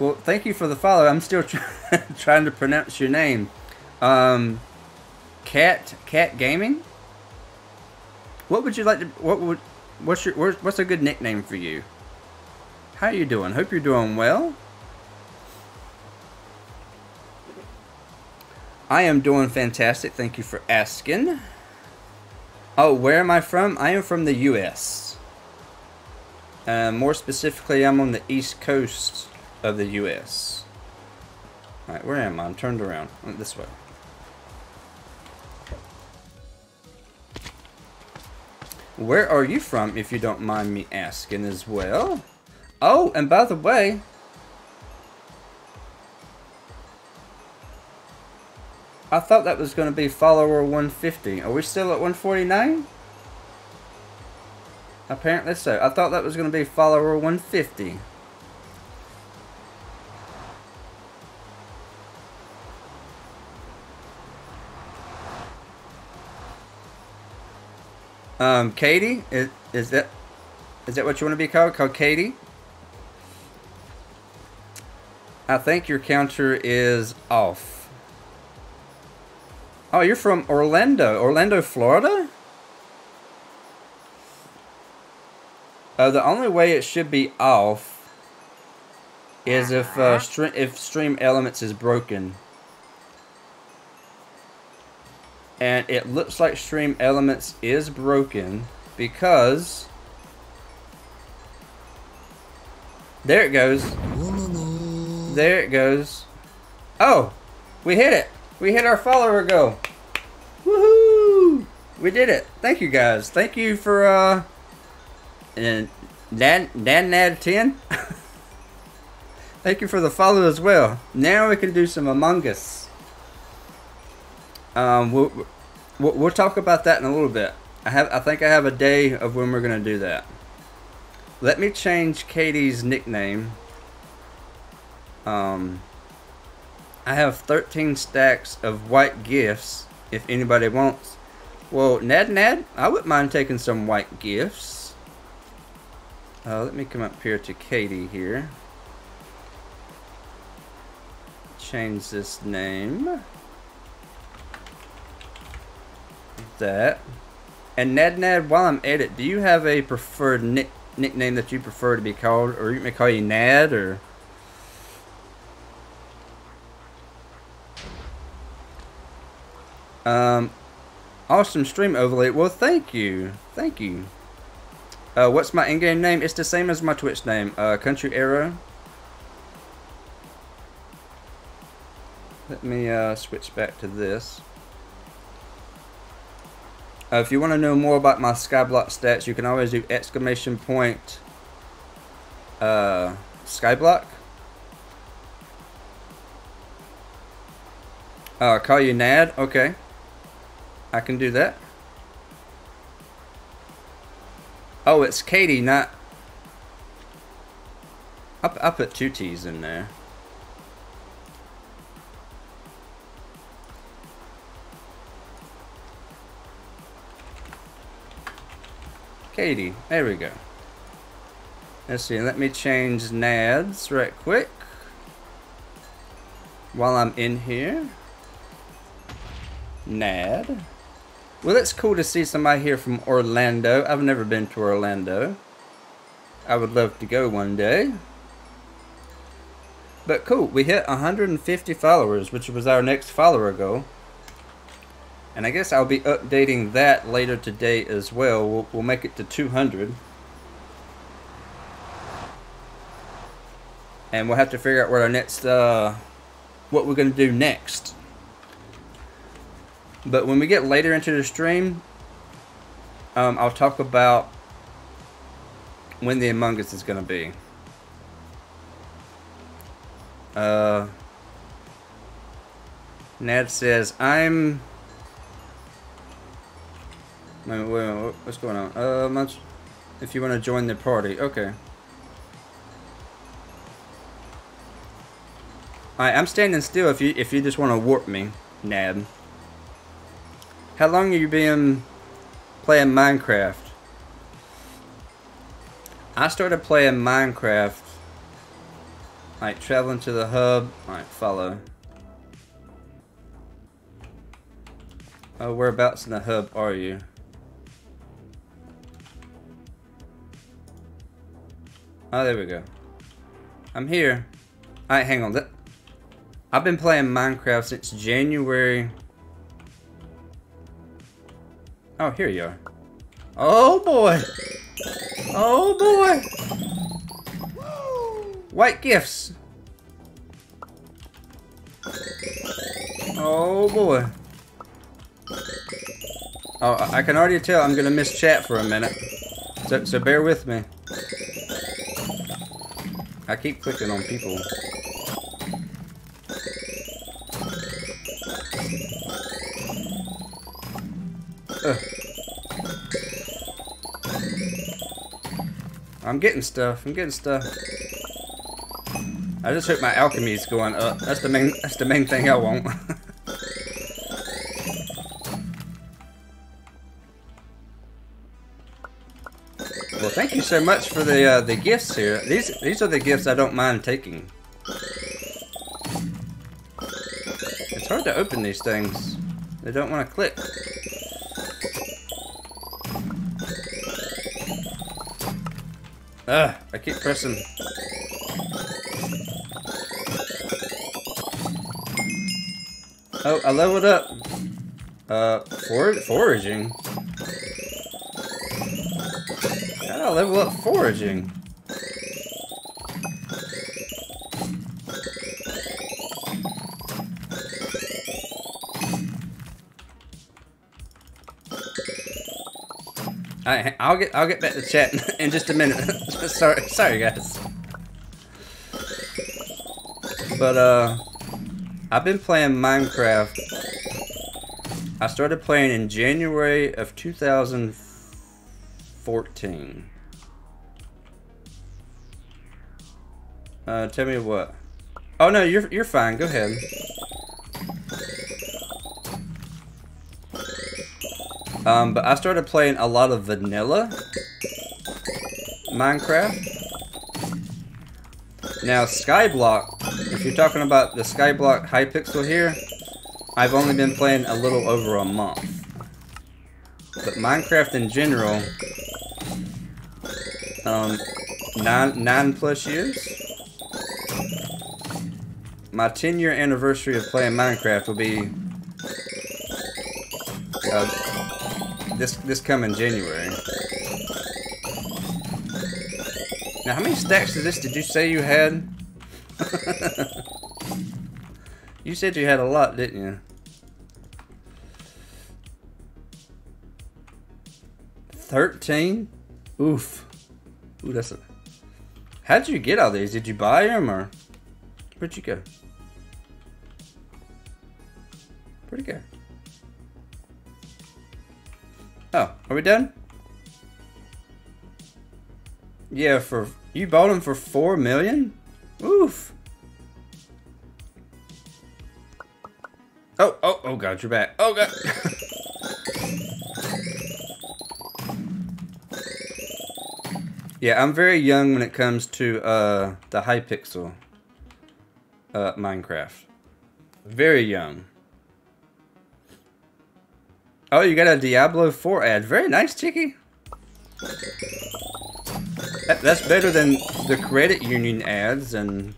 Well, thank you for the follow. I'm still *laughs* try trying to pronounce your name. Um, Cat Cat Gaming. What would you like to? What would? What's your? What's a good nickname for you? How are you doing? Hope you're doing well. I am doing fantastic. Thank you for asking. Oh, where am I from? I am from the U.S. Uh, more specifically, I'm on the east coast of the U.S. Alright, where am I? I'm turned around. Oh, This way. Where are you from, if you don't mind me asking as well? Oh, and by the way, I thought that was going to be follower 150. Are we still at 149? Apparently so. I thought that was going to be follower 150. Um, Katie, is, is that is that what you want to be called? Called Katie? I think your counter is off. Oh, you're from Orlando, Orlando, Florida. Uh, the only way it should be off is if uh, stream if Stream Elements is broken. And it looks like Stream Elements is broken because there it goes. There it goes. Oh, we hit it. We hit our follower goal. Woohoo! We did it. Thank you guys. Thank you for uh and Dan Dan Nad 10. *laughs* Thank you for the follow as well. Now we can do some Among Us. Um, we'll, we'll, we'll talk about that in a little bit. I have, I think I have a day of when we're gonna do that. Let me change Katie's nickname. Um, I have 13 stacks of white gifts. If anybody wants, well, Nad Nad, I wouldn't mind taking some white gifts. Uh, let me come up here to Katie here. Change this name. That. And Nad Nad, while I'm at it, do you have a preferred nick nickname that you prefer to be called? Or you may call you Nad, or... Um, awesome stream overlay. Well, thank you. Thank you. Uh, what's my in-game name? It's the same as my Twitch name. Uh, Country Arrow. Let me uh, switch back to this. Uh, if you want to know more about my Skyblock stats, you can always do exclamation point uh, Skyblock. Uh, call you Nad? Okay. I can do that. Oh, it's Katie, not... I, I put two T's in there. Katie, there we go. Let's see, let me change Nads right quick. While I'm in here. Nad. Well, it's cool to see somebody here from Orlando. I've never been to Orlando. I would love to go one day. But cool, we hit 150 followers, which was our next follower goal. And I guess I'll be updating that later today as well. We'll, we'll make it to 200. And we'll have to figure out what our next, uh, what we're going to do next. But when we get later into the stream, um, I'll talk about when the Among Us is going to be. Uh, Nad says, I'm... Wait, wait, what's going on? Uh, much, if you want to join the party. Okay. Alright, I'm standing still if you if you just want to warp me, Nab. How long have you been playing Minecraft? I started playing Minecraft like traveling to the hub. Alright, follow. Oh, whereabouts in the hub are you? Oh, there we go. I'm here. Alright, hang on. I've been playing Minecraft since January. Oh, here you are. Oh boy! Oh boy! White gifts! Oh boy. Oh, I can already tell I'm gonna miss chat for a minute. So, so bear with me. I keep clicking on people. Ugh. I'm getting stuff. I'm getting stuff. I just hope my alchemy is going up. That's the main. That's the main thing I want. *laughs* so much for the uh, the gifts here. These these are the gifts I don't mind taking. It's hard to open these things. They don't want to click. Ugh, I keep pressing. Oh, I leveled up. Uh, for foraging. I level up foraging? I, I'll get I'll get back to chat *laughs* in just a minute. *laughs* sorry, sorry guys. But uh, I've been playing Minecraft. I started playing in January of 2014. Uh, tell me what. Oh no, you're you're fine. Go ahead. Um, but I started playing a lot of vanilla Minecraft. Now, Skyblock, if you're talking about the Skyblock Hypixel here, I've only been playing a little over a month. But Minecraft in general, um, nine, nine plus years. My 10 year anniversary of playing Minecraft will be uh, this this coming January. Now, how many stacks of this did you say you had? *laughs* you said you had a lot, didn't you? Thirteen? Oof. Ooh, that's a... How'd you get all these? Did you buy them or... Where'd you go? Where'd you go? Oh, are we done? Yeah, for you bought him for four million? Oof. Oh, oh, oh god, you're back. Oh god. *laughs* yeah, I'm very young when it comes to uh the Hypixel uh Minecraft. Very young. Oh, you got a Diablo 4 ad. Very nice, Chicky. That, that's better than the credit union ads and...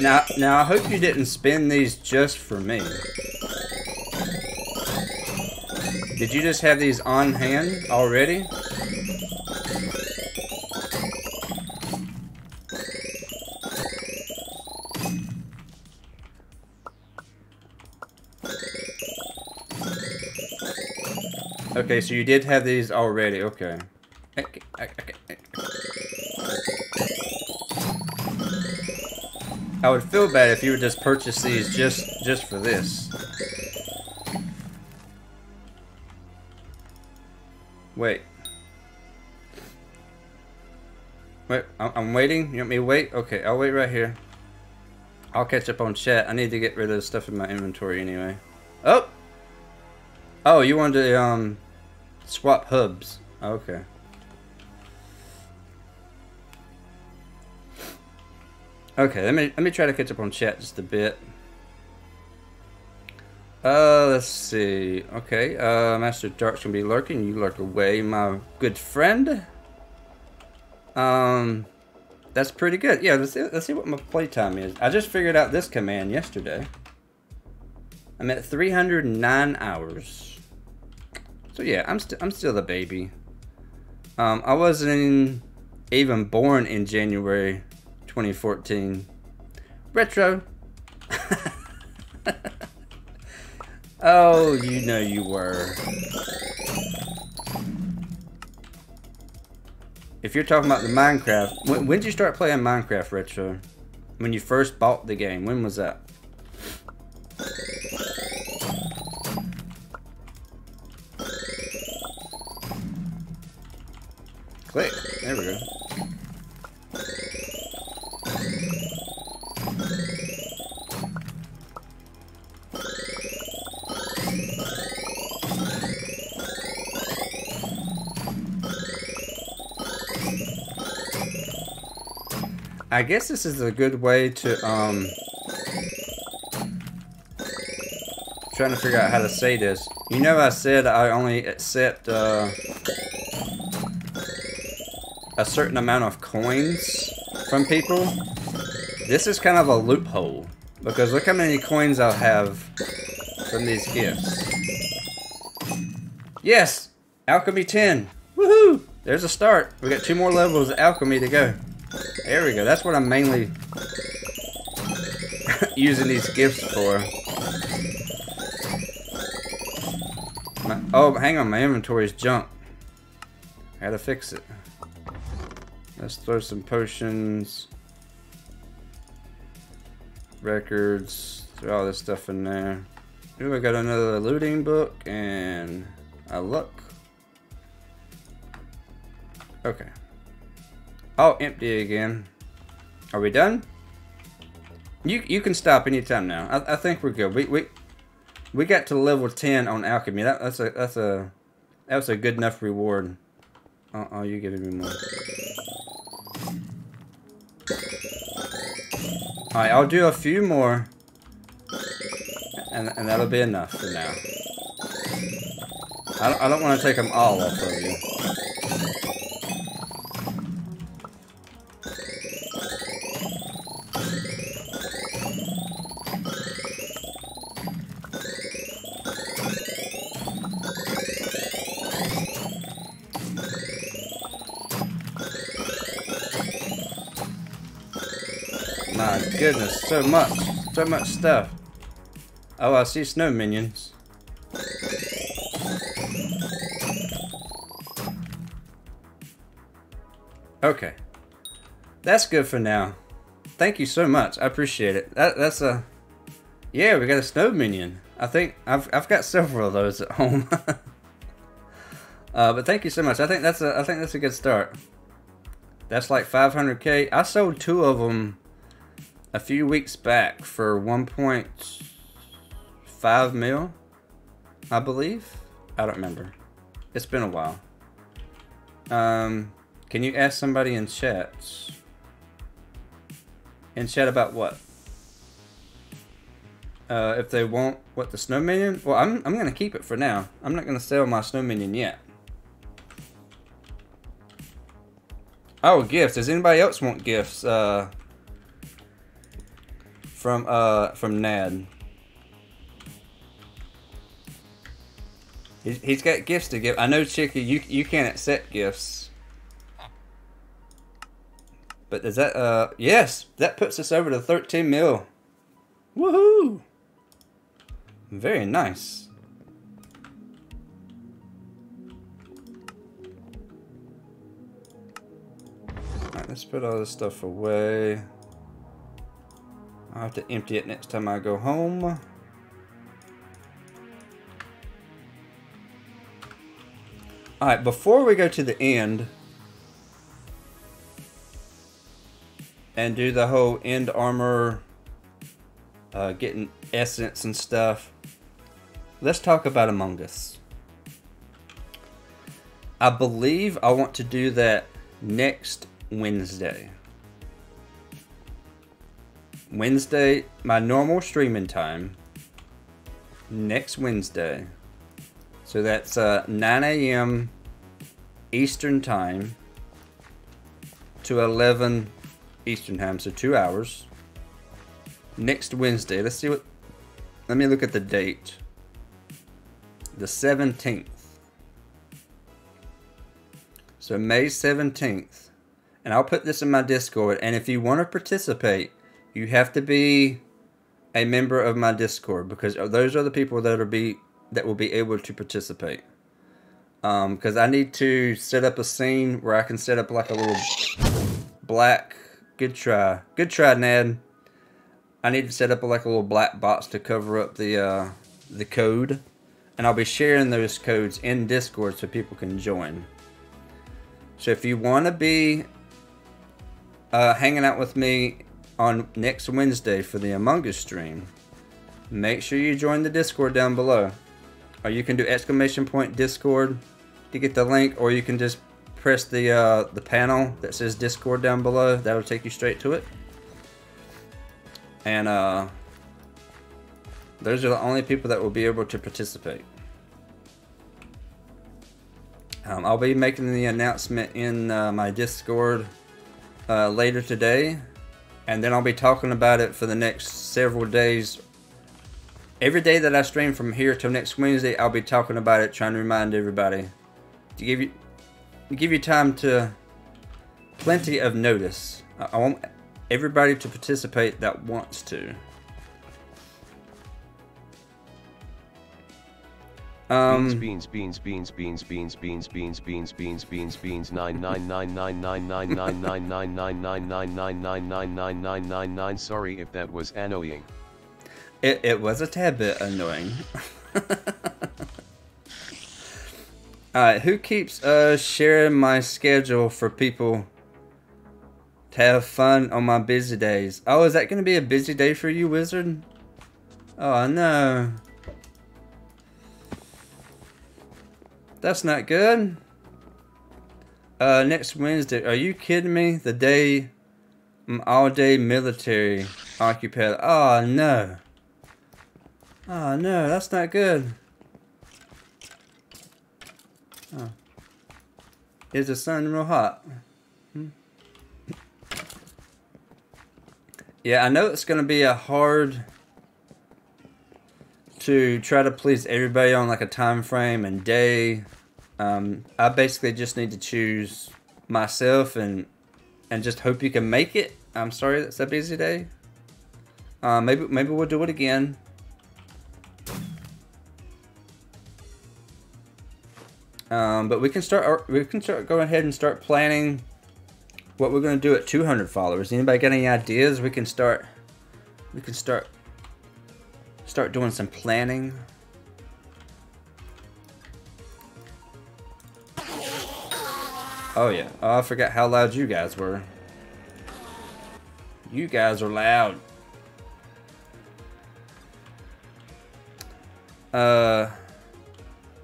Now, now I hope you didn't spend these just for me. Did you just have these on hand already? Okay, so you did have these already. Okay. I would feel bad if you would just purchase these just just for this. Wait. Wait, I'm waiting. You want me to wait? Okay, I'll wait right here. I'll catch up on chat. I need to get rid of the stuff in my inventory anyway. Oh! Oh, you wanted to, um, Swap hubs. Okay. Okay, let me let me try to catch up on chat just a bit. Uh, let's see. Okay, uh, Master Dark's gonna be lurking. You lurk away, my good friend. Um, that's pretty good. Yeah, let's see, let's see what my playtime is. I just figured out this command yesterday. I'm at 309 hours. So yeah, I'm still I'm still a baby. Um, I wasn't even born in January 2014. Retro. *laughs* oh, you know you were. If you're talking about the Minecraft, when, when did you start playing Minecraft Retro? When you first bought the game, when was that? Click. There we go. I guess this is a good way to, um... Trying to figure out how to say this. You know I said I only accept, uh... A certain amount of coins from people? This is kind of a loophole. Because look how many coins I'll have from these gifts. Yes! Alchemy 10! Woohoo! There's a start. We got two more levels of alchemy to go. There we go. That's what I'm mainly *laughs* using these gifts for. My, oh, hang on. My inventory's junk. I gotta fix it. Let's throw some potions. Records. Throw all this stuff in there. Ooh, I got another looting book and a look. Okay. Oh, empty again. Are we done? You you can stop anytime now. I, I think we're good. We we we got to level ten on alchemy. That, that's a that's a that was a good enough reward. Oh, oh you giving me more. All right, I'll do a few more, and and that'll be enough for now. I don't, I don't want to take them all off of you. Goodness, so much. So much stuff. Oh, I see snow minions. Okay. That's good for now. Thank you so much. I appreciate it. That, that's a... Yeah, we got a snow minion. I think I've, I've got several of those at home. *laughs* uh, but thank you so much. I think that's a I think that's a good start. That's like 500k. I sold two of them a few weeks back for 1.5 mil, I believe. I don't remember. It's been a while. Um, can you ask somebody in chat? In chat about what? Uh, if they want what the snow minion? Well, I'm I'm gonna keep it for now. I'm not gonna sell my snow minion yet. Oh, gifts. Does anybody else want gifts? Uh, from uh from Nad. He's, he's got gifts to give. I know, Chicky, you you can't accept gifts. But does that uh yes, that puts us over to 13 mil. Woohoo! Very nice. Let's put all this stuff away. I'll have to empty it next time I go home. Alright, before we go to the end and do the whole end armor, uh, getting essence and stuff, let's talk about Among Us. I believe I want to do that next Wednesday. Wednesday, my normal streaming time. Next Wednesday. So that's uh, 9 a.m. Eastern time to 11 Eastern time, so two hours. Next Wednesday, let's see what. Let me look at the date. The 17th. So May 17th. And I'll put this in my Discord. And if you want to participate, you have to be a member of my Discord because those are the people that will be that will be able to participate. Um, because I need to set up a scene where I can set up like a little black. Good try, good try, Ned. I need to set up like a little black box to cover up the uh, the code, and I'll be sharing those codes in Discord so people can join. So if you want to be uh, hanging out with me on next Wednesday for the Among Us stream, make sure you join the Discord down below. Or you can do exclamation point Discord to get the link, or you can just press the uh, the panel that says Discord down below. That'll take you straight to it. And uh, those are the only people that will be able to participate. Um, I'll be making the announcement in uh, my Discord uh, later today, and then I'll be talking about it for the next several days. Every day that I stream from here till next Wednesday, I'll be talking about it, trying to remind everybody to give you give you time to plenty of notice. I want everybody to participate that wants to. Um, beans, beans, beans, beans, beans, beans, beans, beans, beans, beans, beans, nine, nine, nine, nine, nine, nine, nine, nine, nine, nine, nine, nine, nine, nine, nine, nine, nine, nine, nine. Sorry if that was annoying. It it was a tad bit annoying. Alright, who keeps uh sharing my schedule for people to have fun on my busy days? Oh, is that gonna be a busy day for you, Wizard? Oh no. That's not good. Uh, next Wednesday. Are you kidding me? The day all day military occupied. Oh no. Oh no, that's not good. Oh. Is the sun real hot? Hmm. Yeah, I know it's gonna be a hard to try to please everybody on like a time frame and day um, I basically just need to choose myself and and just hope you can make it. I'm sorry that's a busy day. Uh, maybe maybe we'll do it again. Um, but we can start we can start go ahead and start planning what we're going to do at 200 followers. Anybody got any ideas? We can start we can start start doing some planning. Oh yeah. Oh, I forgot how loud you guys were. You guys are loud. Uh,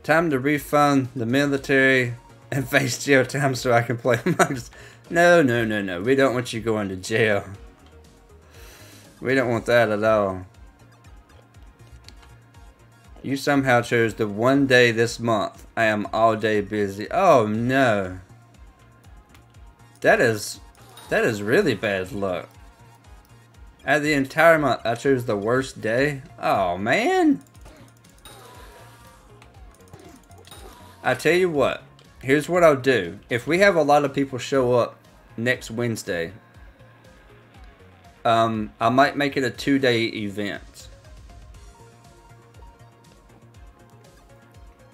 time to refund the military and *laughs* face jail time so I can play *laughs* amongst. No, no, no, no. We don't want you going to jail. We don't want that at all. You somehow chose the one day this month. I am all day busy. Oh no. That is, that is really bad luck. At the entire month, I chose the worst day. Oh, man. I tell you what, here's what I'll do. If we have a lot of people show up next Wednesday, um, I might make it a two-day event.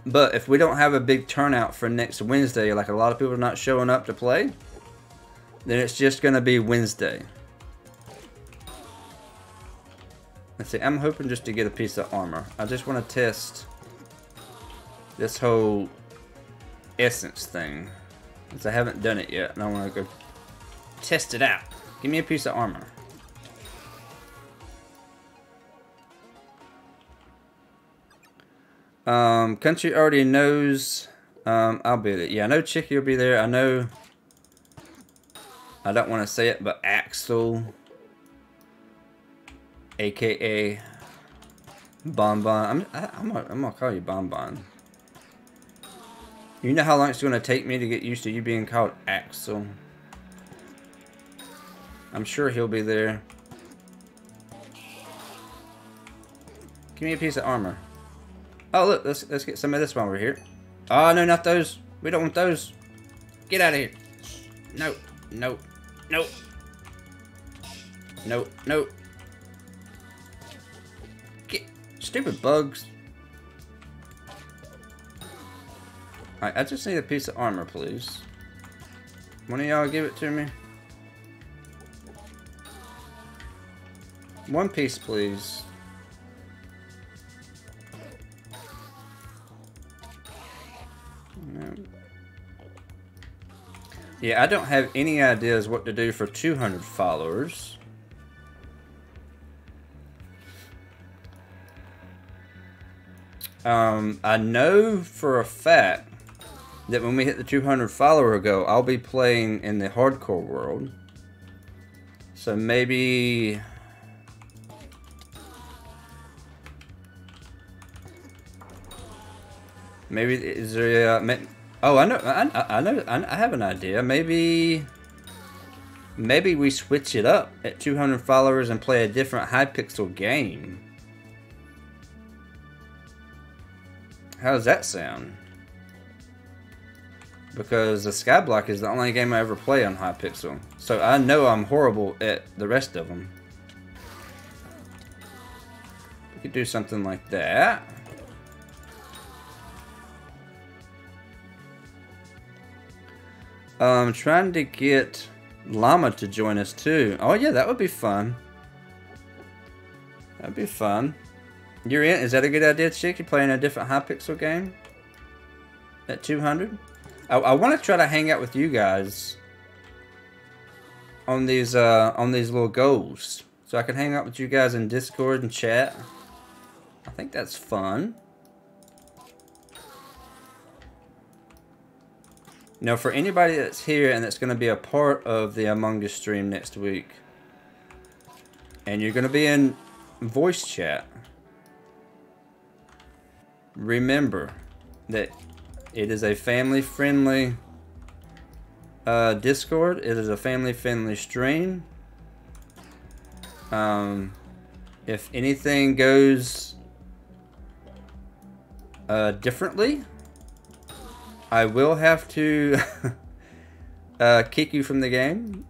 But if we don't have a big turnout for next Wednesday, like a lot of people are not showing up to play, then it's just going to be Wednesday. Let's see, I'm hoping just to get a piece of armor. I just want to test this whole essence thing. Because I haven't done it yet, and I want to go test it out. Give me a piece of armor. Um, country already knows. Um, I'll be there. Yeah, I know Chicky will be there. I know I don't want to say it, but Axel aka Bonbon. I'm I, I'm gonna, I'm gonna call you Bonbon. You know how long it's gonna take me to get used to you being called Axel. I'm sure he'll be there. Give me a piece of armor. Oh look, let's let's get some of this while we're here. Oh no, not those. We don't want those. Get out of here. No, no, no. No, no. Get stupid bugs. Alright, I just need a piece of armor, please. One of y'all give it to me. One piece, please. Yeah, I don't have any ideas what to do for 200 followers. Um, I know for a fact that when we hit the 200 follower goal, I'll be playing in the hardcore world. So maybe... Maybe is there? Uh, oh, I know. I, I know. I have an idea. Maybe. Maybe we switch it up at 200 followers and play a different Hypixel game. How does that sound? Because the Skyblock is the only game I ever play on Hypixel. So I know I'm horrible at the rest of them. We could do something like that. I'm um, trying to get Llama to join us too. Oh yeah, that would be fun. That'd be fun. You're in? Is that a good idea, Chick? You're playing a different Hypixel game? At 200? I, I want to try to hang out with you guys on these uh, on these little goals, so I can hang out with you guys in Discord and chat. I think that's fun. Now, for anybody that's here and that's going to be a part of the Among Us stream next week, and you're going to be in voice chat, remember that it is a family-friendly uh, Discord. It is a family-friendly stream. Um, if anything goes uh, differently, I will have to *laughs* uh, kick you from the game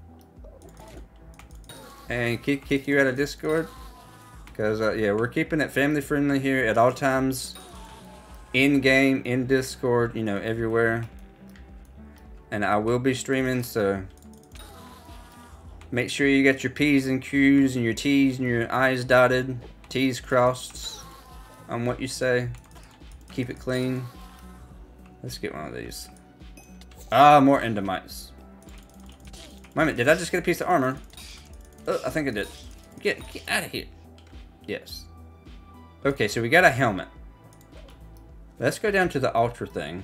and kick kick you out of Discord because uh, yeah, we're keeping it family friendly here at all times, in game, in Discord, you know, everywhere. And I will be streaming, so make sure you get your P's and Q's and your T's and your I's dotted, T's crossed on what you say. Keep it clean. Let's get one of these. Ah, more endermites. Wait a minute, did I just get a piece of armor? Oh, I think I did. Get, get out of here. Yes. Okay, so we got a helmet. Let's go down to the altar thing.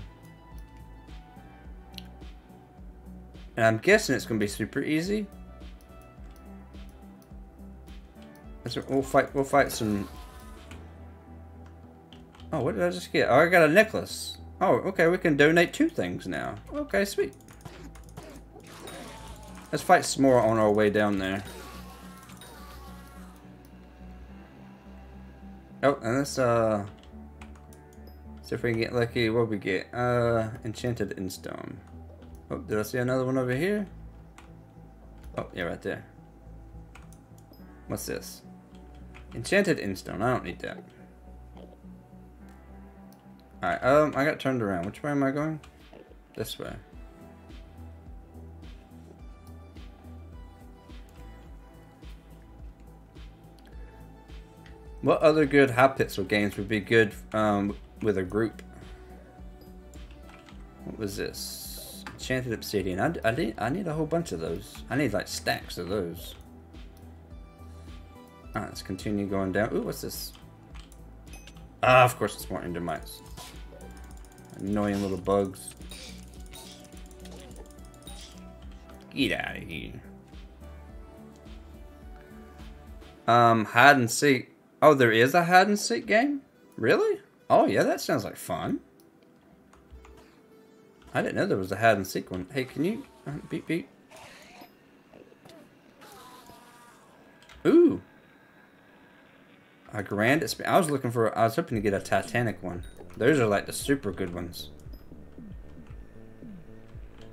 And I'm guessing it's going to be super easy. We'll fight. We'll fight some. Oh, what did I just get? Oh, I got a necklace. Oh, okay, we can donate two things now. Okay, sweet. Let's fight some more on our way down there. Oh, and let's, uh... See if we can get lucky. What we get? Uh, Enchanted End Stone. Oh, did I see another one over here? Oh, yeah, right there. What's this? Enchanted End Stone. I don't need that. Alright, um, I got turned around. Which way am I going? This way. What other good Hypixel games would be good um, with a group? What was this? Enchanted Obsidian. I, I, need, I need a whole bunch of those. I need like stacks of those. Alright, let's continue going down. Ooh, what's this? Ah, of course it's more endermites. Annoying little bugs. Get out of here. Um, hide and seek. Oh, there is a hide and seek game? Really? Oh, yeah, that sounds like fun. I didn't know there was a hide and seek one. Hey, can you... Uh, beep, beep. Ooh. A grand I was looking for... I was hoping to get a Titanic one. Those are like the super good ones.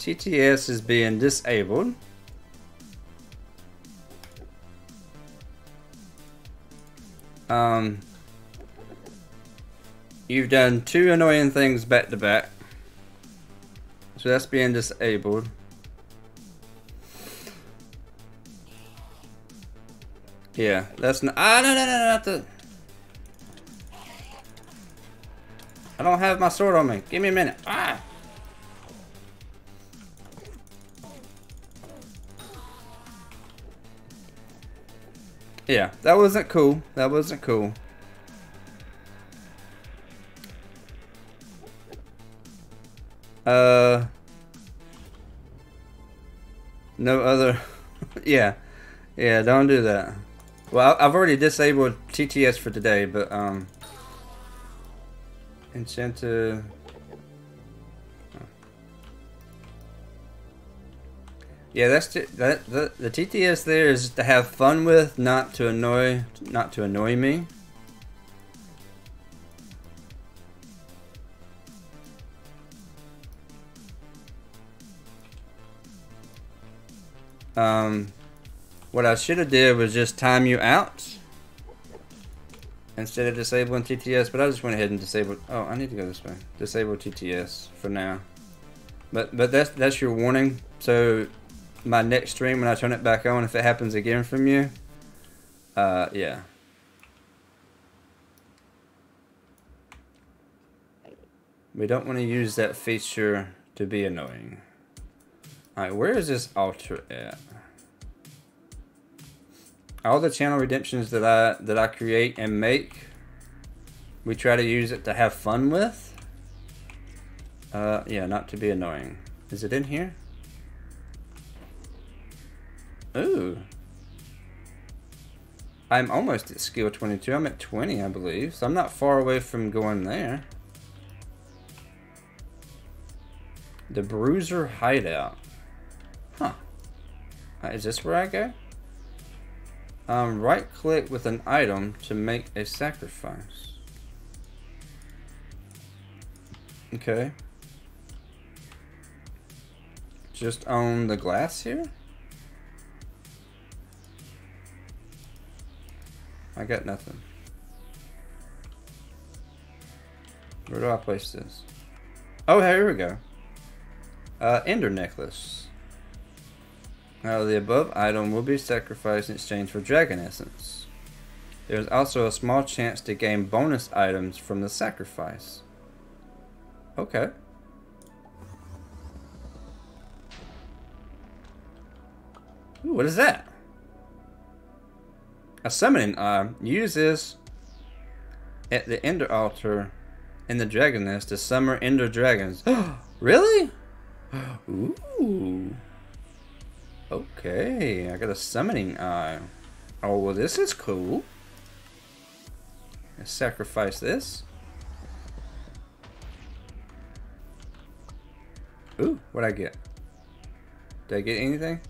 TTS is being disabled. Um, you've done two annoying things back to back. So that's being disabled. Yeah, that's not. Ah, no, no, no, not the. I don't have my sword on me. Give me a minute. Ah! Yeah, that wasn't cool. That wasn't cool. Uh, no other. *laughs* yeah, yeah. Don't do that. Well, I've already disabled TTS for today, but um, incentive. Yeah, that's that the the TTS there is to have fun with, not to annoy, not to annoy me. Um, what I should have did was just time you out instead of disabling TTS, but I just went ahead and disabled. Oh, I need to go this way. Disable TTS for now. But but that's that's your warning. So my next stream when I turn it back on, if it happens again from you, uh, yeah. We don't want to use that feature to be annoying. Alright, where is this altar at? All the channel redemptions that I that I create and make, we try to use it to have fun with. Uh, yeah, not to be annoying. Is it in here? Ooh. I'm almost at skill 22. I'm at 20, I believe. So I'm not far away from going there. The Bruiser Hideout. Huh. Uh, is this where I go? Um, right click with an item to make a sacrifice. Okay. Just on the glass here? I got nothing. Where do I place this? Oh, here we go. Uh, Ender Necklace. Now, the above item will be sacrificed in exchange for Dragon Essence. There is also a small chance to gain bonus items from the sacrifice. Okay. Ooh, what is that? A summoning eye. Use this at the Ender altar in the dragon nest to summon Ender dragons. *gasps* really? *gasps* Ooh. Okay, I got a summoning eye. Oh, well, this is cool. Let's sacrifice this. Ooh, what'd I get? Did I get anything?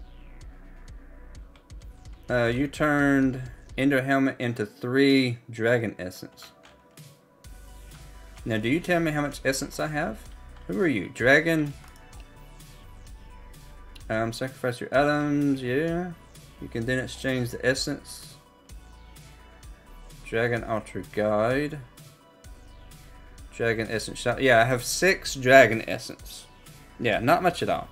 Uh, you turned Ender Helmet into three Dragon Essence. Now, do you tell me how much essence I have? Who are you? Dragon? Um, sacrifice your items, yeah. You can then exchange the essence. Dragon Altar Guide. Dragon Essence shop. Yeah, I have six Dragon Essence. Yeah, not much at all.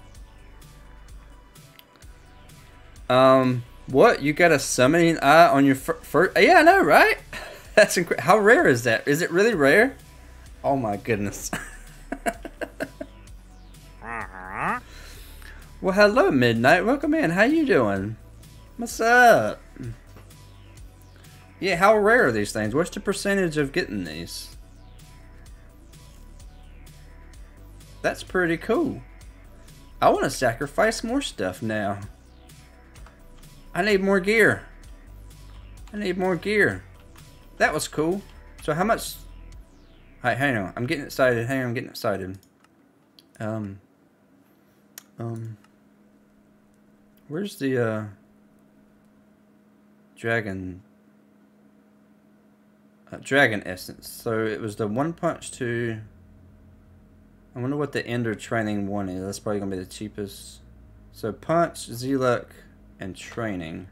Um, what? You got a summoning eye on your first? Yeah, I know, right? *laughs* That's. How rare is that? Is it really rare? Oh my goodness. *laughs* well, hello, Midnight. Welcome in. How you doing? What's up? Yeah, how rare are these things? What's the percentage of getting these? That's pretty cool. I want to sacrifice more stuff now. I need more gear. I need more gear. That was cool. So how much... Alright, hang on. I'm getting excited. Hang on, I'm getting excited. Um... Um... Where's the, uh... Dragon... Uh, dragon essence. So it was the one punch to... I wonder what the Ender training one is. That's probably going to be the cheapest. So punch, Z-Luck, and training.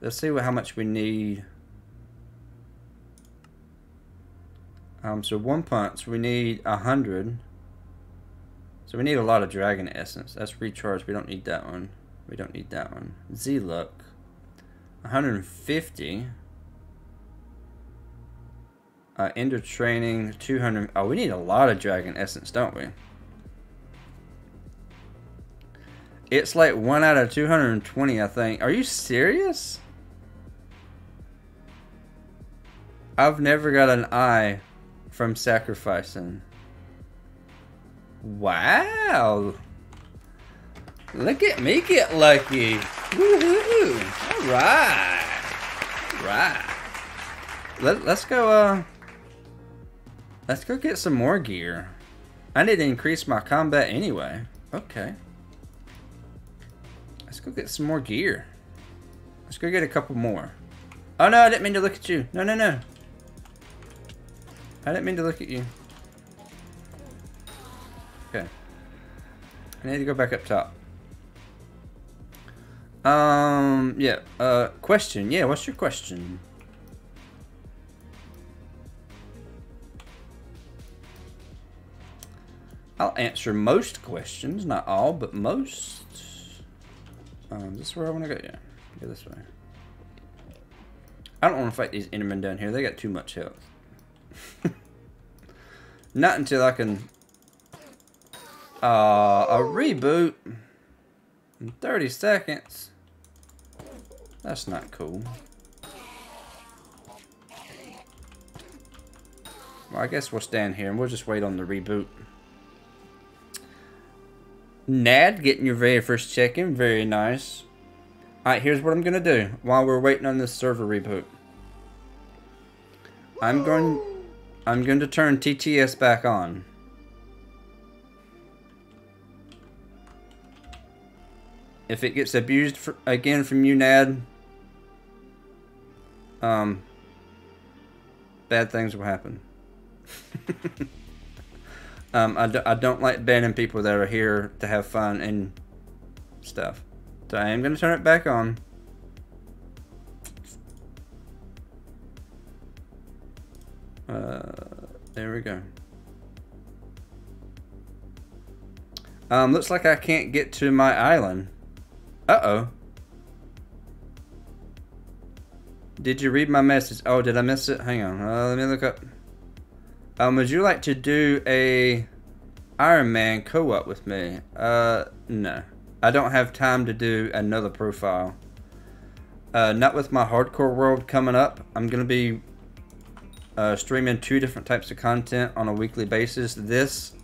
Let's see what, how much we need. Um, so one punch, we need a hundred. So we need a lot of dragon essence. That's recharge. We don't need that one. We don't need that one. Z-Luck. 150. Uh, Ender Training, 200. Oh, we need a lot of Dragon Essence, don't we? It's like 1 out of 220, I think. Are you serious? I've never got an eye from sacrificing. Wow. Look at me get lucky. Woohoo. All right. Right. Let, let's go, uh... Let's go get some more gear. I need to increase my combat anyway. Okay. Let's go get some more gear. Let's go get a couple more. Oh no, I didn't mean to look at you. No, no, no. I didn't mean to look at you. Okay. I need to go back up top. Um, yeah, uh, question. Yeah, what's your question? I'll answer most questions, not all, but most. Um, this is where I want to go. Yeah, go this way. I don't want to fight these Endermen down here. They got too much health. *laughs* not until I can. Uh, a reboot in 30 seconds. That's not cool. Well, I guess we'll stand here and we'll just wait on the reboot. Nad getting your very first check-in. Very nice. Alright, here's what I'm going to do while we're waiting on this server reboot. I'm going I'm going to turn TTS back on. If it gets abused for, again from you, Nad, um, bad things will happen. *laughs* Um, I, do, I don't like banning people that are here to have fun and stuff. So I am going to turn it back on. Uh, there we go. Um, looks like I can't get to my island. Uh-oh. Did you read my message? Oh, did I miss it? Hang on. Uh, let me look up. Um, would you like to do a Iron Man co-op with me? Uh, no. I don't have time to do another profile. Uh, not with my hardcore world coming up. I'm gonna be uh, streaming two different types of content on a weekly basis. This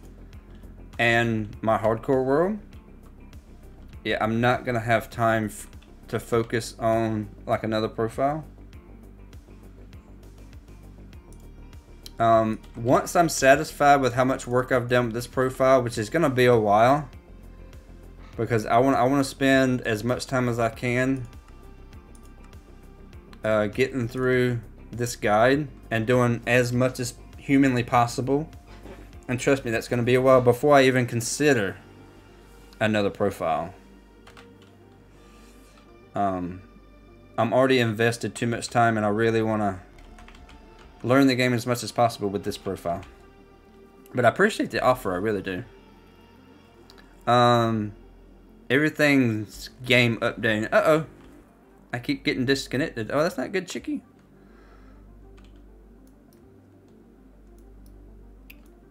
and my hardcore world. Yeah, I'm not gonna have time to focus on like another profile. Um, once I'm satisfied with how much work I've done with this profile, which is going to be a while, because I want I want to spend as much time as I can uh, getting through this guide and doing as much as humanly possible. And trust me, that's going to be a while before I even consider another profile. Um, I'm already invested too much time, and I really want to learn the game as much as possible with this profile. But I appreciate the offer, I really do. Um, Everything's game updating. Uh oh. I keep getting disconnected. Oh, that's not good, Chicky.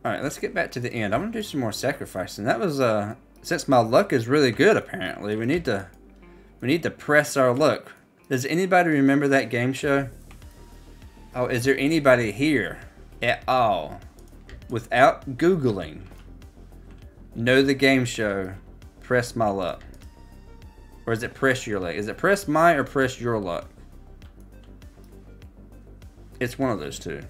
Alright, let's get back to the end. I'm gonna do some more sacrificing. That was uh since my luck is really good apparently, we need to we need to press our luck. Does anybody remember that game show? Oh, is there anybody here at all without Googling know the game show Press My Luck? Or is it Press Your Luck? Is it Press My or Press Your Luck? It's one of those two.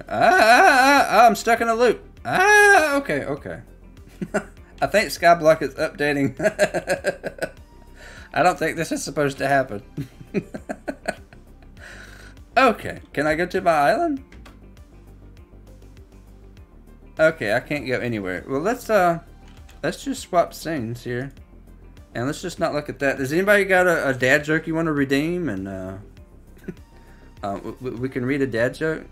Ah, ah, ah, I'm stuck in a loop. Ah, okay, okay. *laughs* I think Skyblock is updating. *laughs* I don't think this is supposed to happen. *laughs* okay, can I go to my island? Okay, I can't go anywhere. Well, let's uh, let's just swap scenes here, and let's just not look at that. Does anybody got a, a dad joke you want to redeem? And uh, *laughs* uh we, we can read a dad joke.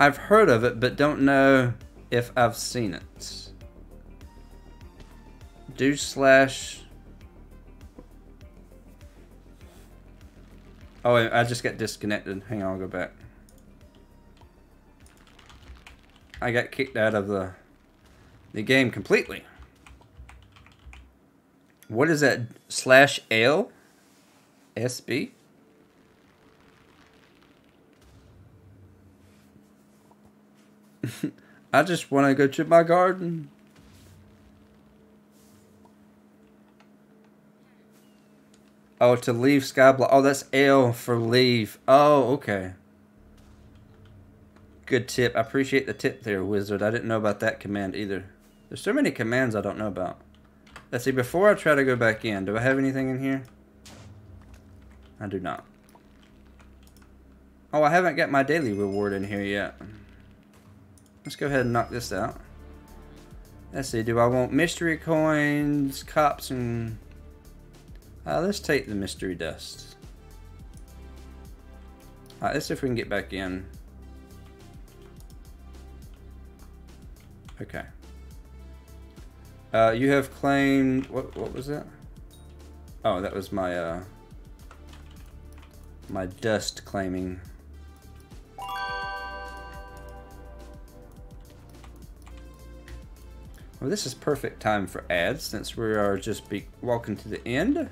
I've heard of it, but don't know if I've seen it. Do slash. Oh, I just got disconnected. Hang on, I'll go back. I got kicked out of the the game completely. What is that? Slash L? SB? *laughs* I just want to go to my garden. Oh, to leave Skyblock. Oh, that's L for leave. Oh, okay. Good tip. I appreciate the tip there, Wizard. I didn't know about that command either. There's so many commands I don't know about. Let's see, before I try to go back in, do I have anything in here? I do not. Oh, I haven't got my daily reward in here yet. Let's go ahead and knock this out. Let's see, do I want mystery coins, cops, and... Uh, let's take the mystery dust. Let's see if we can get back in. Okay. Uh, you have claimed... What, what was that? Oh, that was my, uh... My dust claiming. Well, this is perfect time for ads since we are just be walking to the end.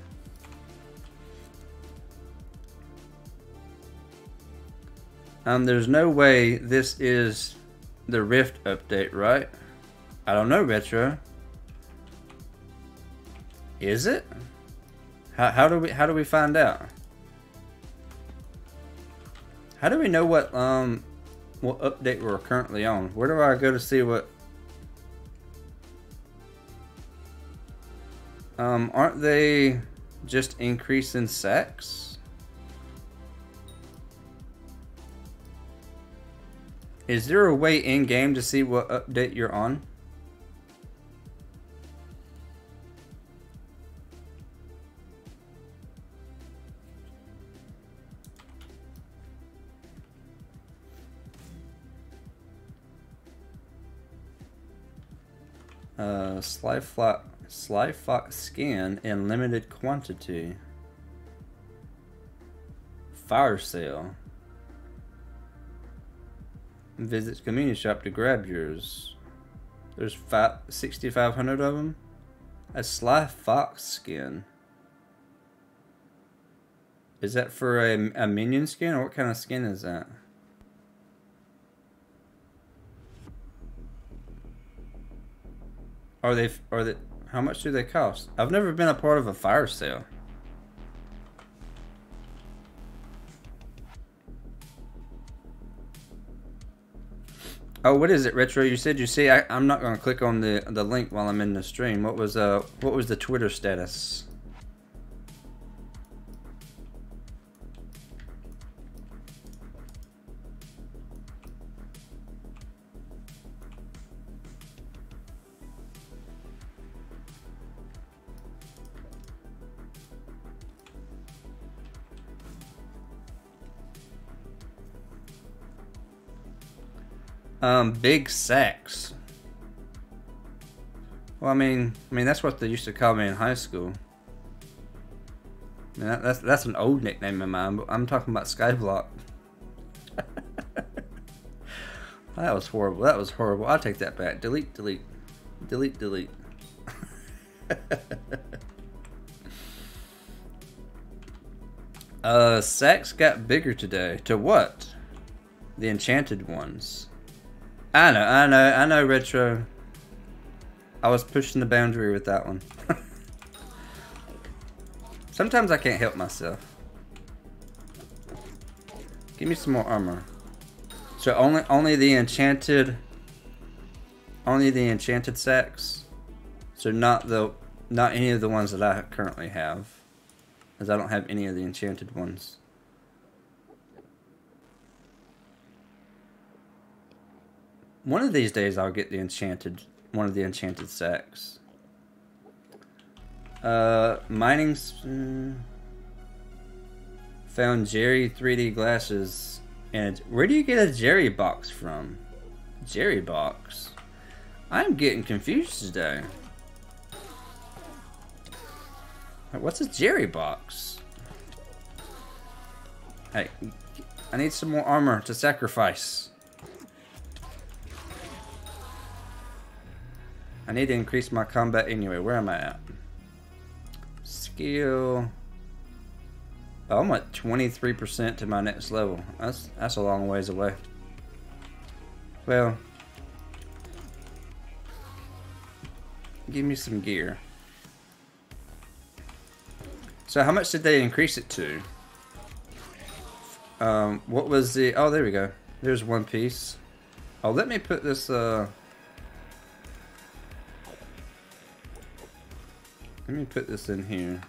Um, there's no way this is the Rift update, right? I don't know, Retro. Is it? How, how do we how do we find out? How do we know what um what update we're currently on? Where do I go to see what Um, aren't they just increasing sex? Is there a way in-game to see what update you're on? Uh, Sly Flat Sly Fox skin in limited quantity. Fire sale. Visit community shop to grab yours. There's 6,500 of them. A Sly Fox skin. Is that for a, a minion skin or what kind of skin is that? Are they are they how much do they cost? I've never been a part of a fire sale. Oh, what is it, Retro? You said you see. I, am not going to click on the the link while I'm in the stream. What was uh what was the Twitter status? Um, big sacks. Well, I mean, I mean that's what they used to call me in high school. That's that's an old nickname of mine, but I'm talking about Skyblock. *laughs* that was horrible. That was horrible. I'll take that back. Delete, delete, delete, delete. *laughs* uh, sacks got bigger today. To what? The enchanted ones. I know, I know, I know, Retro. I was pushing the boundary with that one. *laughs* Sometimes I can't help myself. Give me some more armor. So only only the enchanted only the enchanted sacks. So not the not any of the ones that I currently have. As I don't have any of the enchanted ones. One of these days I'll get the enchanted, one of the enchanted sacks. Uh, mining, mm, found Jerry 3D glasses. And where do you get a Jerry box from? Jerry box? I'm getting confused today. What's a Jerry box? Hey, I need some more armor to sacrifice. I need to increase my combat anyway. Where am I at? Skill. Oh, I'm at 23% to my next level. That's that's a long ways away. Well, give me some gear. So how much did they increase it to? Um, what was the... Oh, there we go. There's one piece. Oh, let me put this... Uh, Let me put this in here.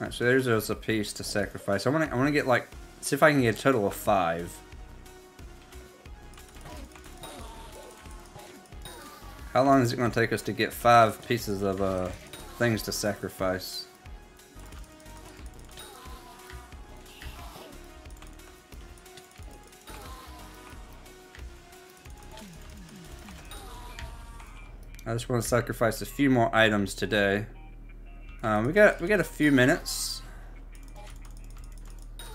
Alright, so there's a piece to sacrifice. I wanna I wanna get like see if I can get a total of five. How long is it gonna take us to get five pieces of uh things to sacrifice? I just want to sacrifice a few more items today. Um, we got we got a few minutes.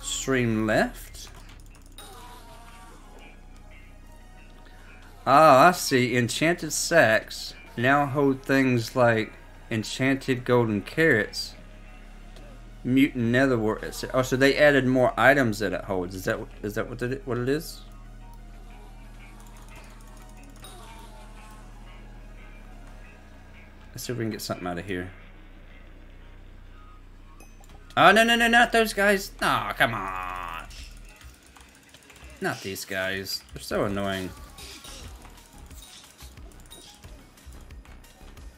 Stream left. Ah, I see. Enchanted sacks now hold things like enchanted golden carrots, mutant nether wart. Oh, so they added more items that it holds. Is that is that what it what it is? Let's see if we can get something out of here. Oh, no, no, no, not those guys. Oh, come on. Not these guys. They're so annoying.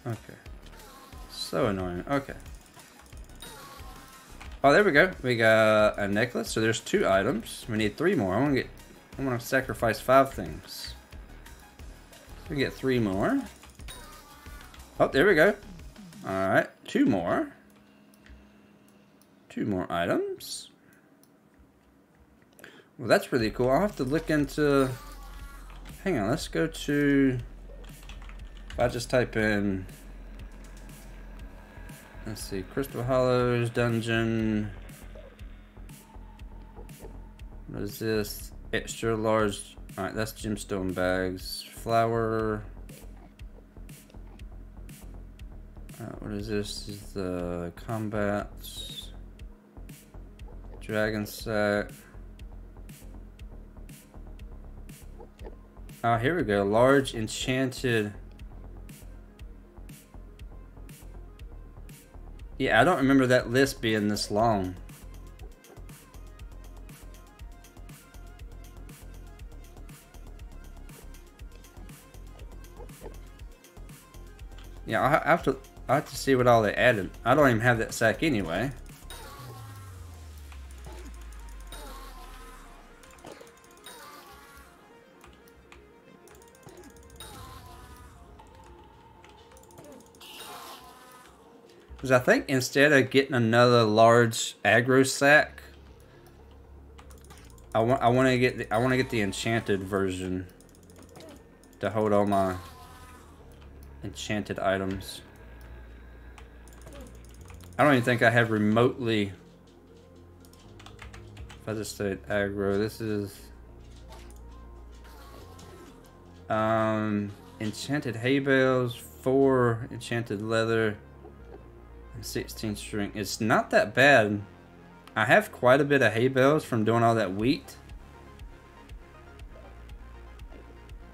Okay. So annoying. Okay. Oh, there we go. We got a necklace. So there's two items. We need three more. I want to get. I want to sacrifice five things. We get three more. Oh, there we go. Alright, two more. Two more items. Well, that's really cool. I'll have to look into... Hang on, let's go to... If I just type in... Let's see, Crystal Hollows, Dungeon... What is this? Extra large... Alright, that's gemstone bags. Flower... Uh, what is this? this? Is the combat dragon set. Oh, here we go. Large enchanted. Yeah, I don't remember that list being this long. Yeah, I have to I have to see what all they added. I don't even have that sack anyway. Because I think instead of getting another large aggro sack, I want I want to get the, I want to get the enchanted version to hold all my enchanted items. I don't even think I have remotely. If I just say aggro, this is um enchanted hay bales, four enchanted leather, and 16 string. It's not that bad. I have quite a bit of hay bales from doing all that wheat.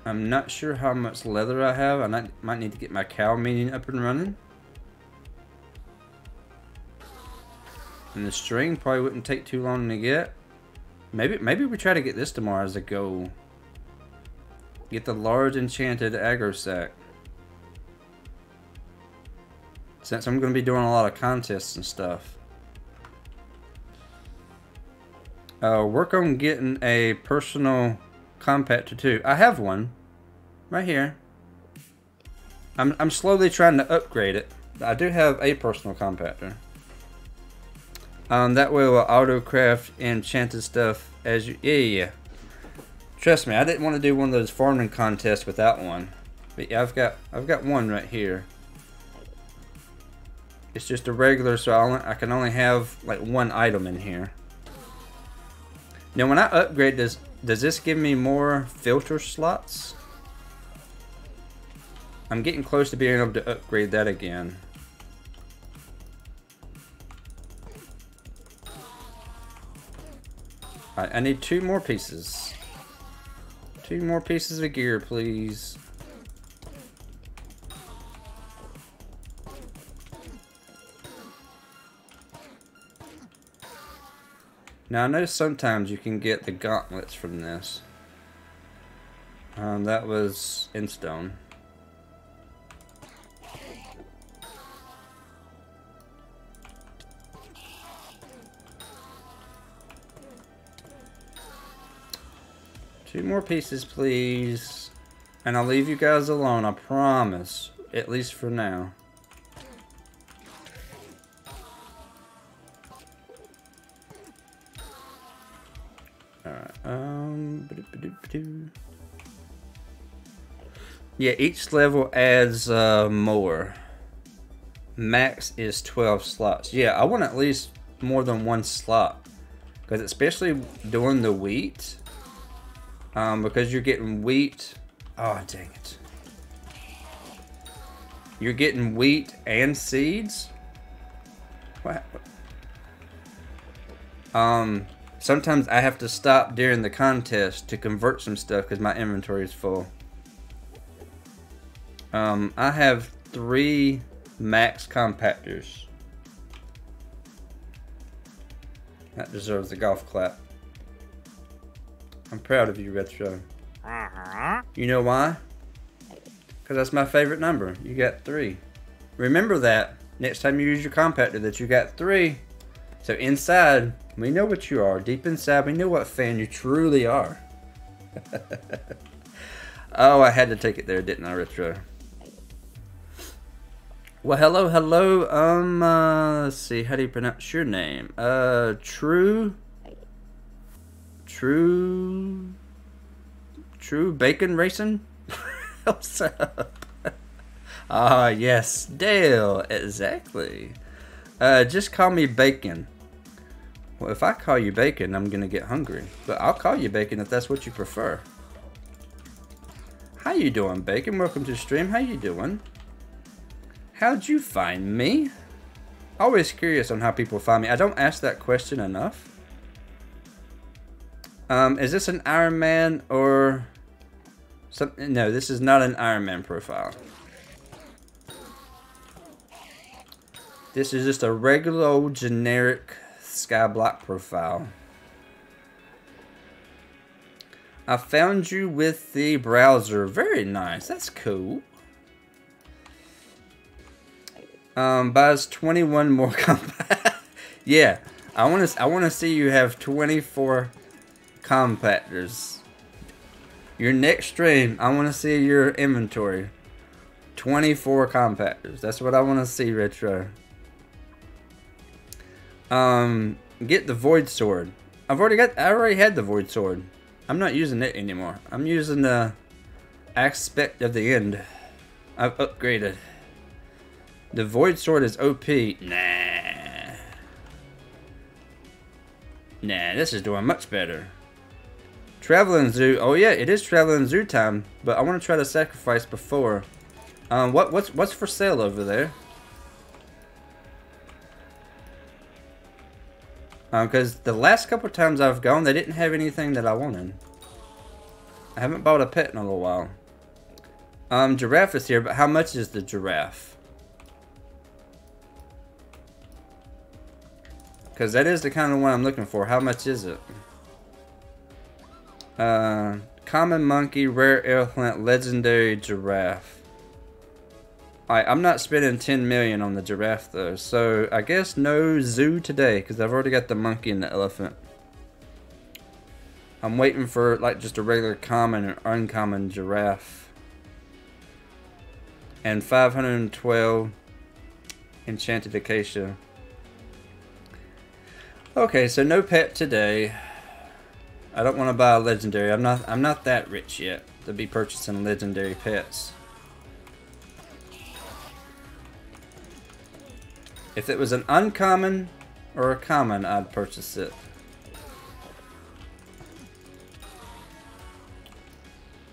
I'm not sure how much leather I have. I might, need to get my cow meeting up and running. And the string probably wouldn't take too long to get. Maybe maybe we try to get this tomorrow as a goal. Get the large enchanted aggro sack. Since I'm going to be doing a lot of contests and stuff. Uh, work on getting a personal compactor too. I have one. Right here. I'm, I'm slowly trying to upgrade it. I do have a personal compactor. Um, that way we'll autocraft enchanted stuff as you... Yeah, yeah. Trust me, I didn't want to do one of those farming contests without one. But yeah, I've got, I've got one right here. It's just a regular, so I, only, I can only have like one item in here. Now when I upgrade this, does this give me more filter slots? I'm getting close to being able to upgrade that again. I need two more pieces. Two more pieces of gear, please. Now I know sometimes you can get the gauntlets from this. Um, that was in stone. Two more pieces, please. And I'll leave you guys alone, I promise. At least for now. Alright, um... Yeah, each level adds uh, more. Max is 12 slots. Yeah, I want at least more than one slot. Because especially during the wheat, um, because you're getting wheat. Oh, dang it. You're getting wheat and seeds? What? Um, sometimes I have to stop during the contest to convert some stuff because my inventory is full. Um, I have three max compactors. That deserves a golf clap. I'm proud of you, Retro. You know why? Because that's my favorite number. You got three. Remember that next time you use your compactor that you got three. So inside, we know what you are. Deep inside, we know what fan you truly are. *laughs* oh, I had to take it there, didn't I, Retro? Well, hello, hello. Um, uh, let's see. How do you pronounce your name? Uh, True True. True Bacon Racing? *laughs* What's up? Ah, yes, Dale, exactly. Uh, just call me Bacon. Well, if I call you Bacon, I'm gonna get hungry. But I'll call you Bacon if that's what you prefer. How you doing, Bacon? Welcome to the stream. How you doing? How'd you find me? Always curious on how people find me. I don't ask that question enough. Um, is this an Iron Man or something? No, this is not an Iron Man profile. This is just a regular old generic Skyblock profile. I found you with the browser. Very nice. That's cool. Um, buys 21 more *laughs* compact. yeah, I want to. I want to see you have 24 compactors. Your next stream, I want to see your inventory. 24 compactors. That's what I want to see, Retro. Um, get the Void Sword. I've already got. I already had the void sword. I'm not using it anymore. I'm using the aspect of the end. I've upgraded. The void sword is OP. Nah. Nah, this is doing much better. Traveling zoo. Oh yeah, it is traveling zoo time. But I want to try to sacrifice before. Um, what what's what's for sale over there? Because um, the last couple times I've gone, they didn't have anything that I wanted. I haven't bought a pet in a little while. Um, giraffe is here, but how much is the giraffe? Because that is the kind of one I'm looking for. How much is it? Uh, common monkey, rare elephant, legendary giraffe. Alright, I'm not spending 10 million on the giraffe though, so I guess no zoo today, because I've already got the monkey and the elephant. I'm waiting for like just a regular common or uncommon giraffe. And 512 enchanted acacia. Okay, so no pet today. I don't want to buy a legendary. I'm not I'm not that rich yet to be purchasing legendary pets. If it was an uncommon or a common, I'd purchase it.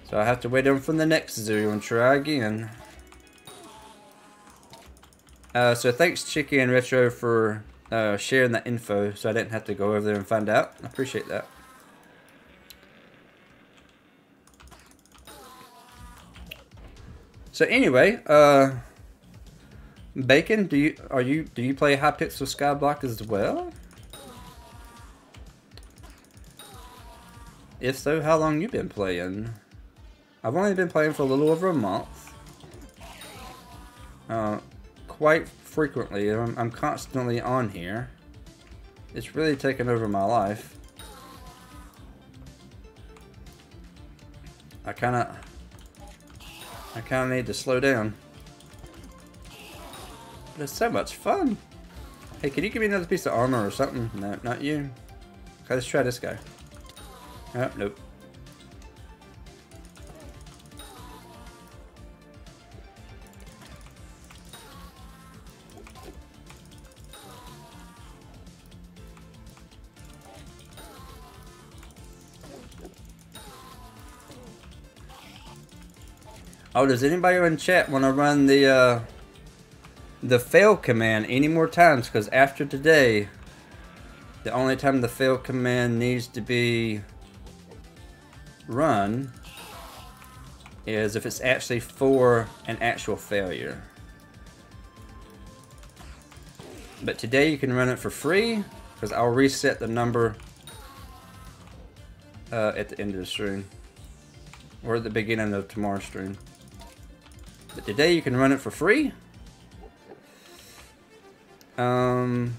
So I have to wait on from the next zoo and try again. Uh, so thanks Chicky and Retro for uh, sharing that info so I didn't have to go over there and find out. I appreciate that. So anyway, uh, Bacon, do you are you do you play Hypixel Skyblock as well? If so, how long you been playing? I've only been playing for a little over a month. Uh, quite frequently, I'm, I'm constantly on here. It's really taken over my life. I kind of, I kind of need to slow down. But it's so much fun. Hey, can you give me another piece of armor or something? No, not you. Okay, let's try this guy. Oh, nope. Oh, does anybody in chat want to run the uh, the fail command any more times because after today the only time the fail command needs to be run is if it's actually for an actual failure. But today you can run it for free because I'll reset the number uh, at the end of the stream or at the beginning of tomorrow's stream. But today you can run it for free um,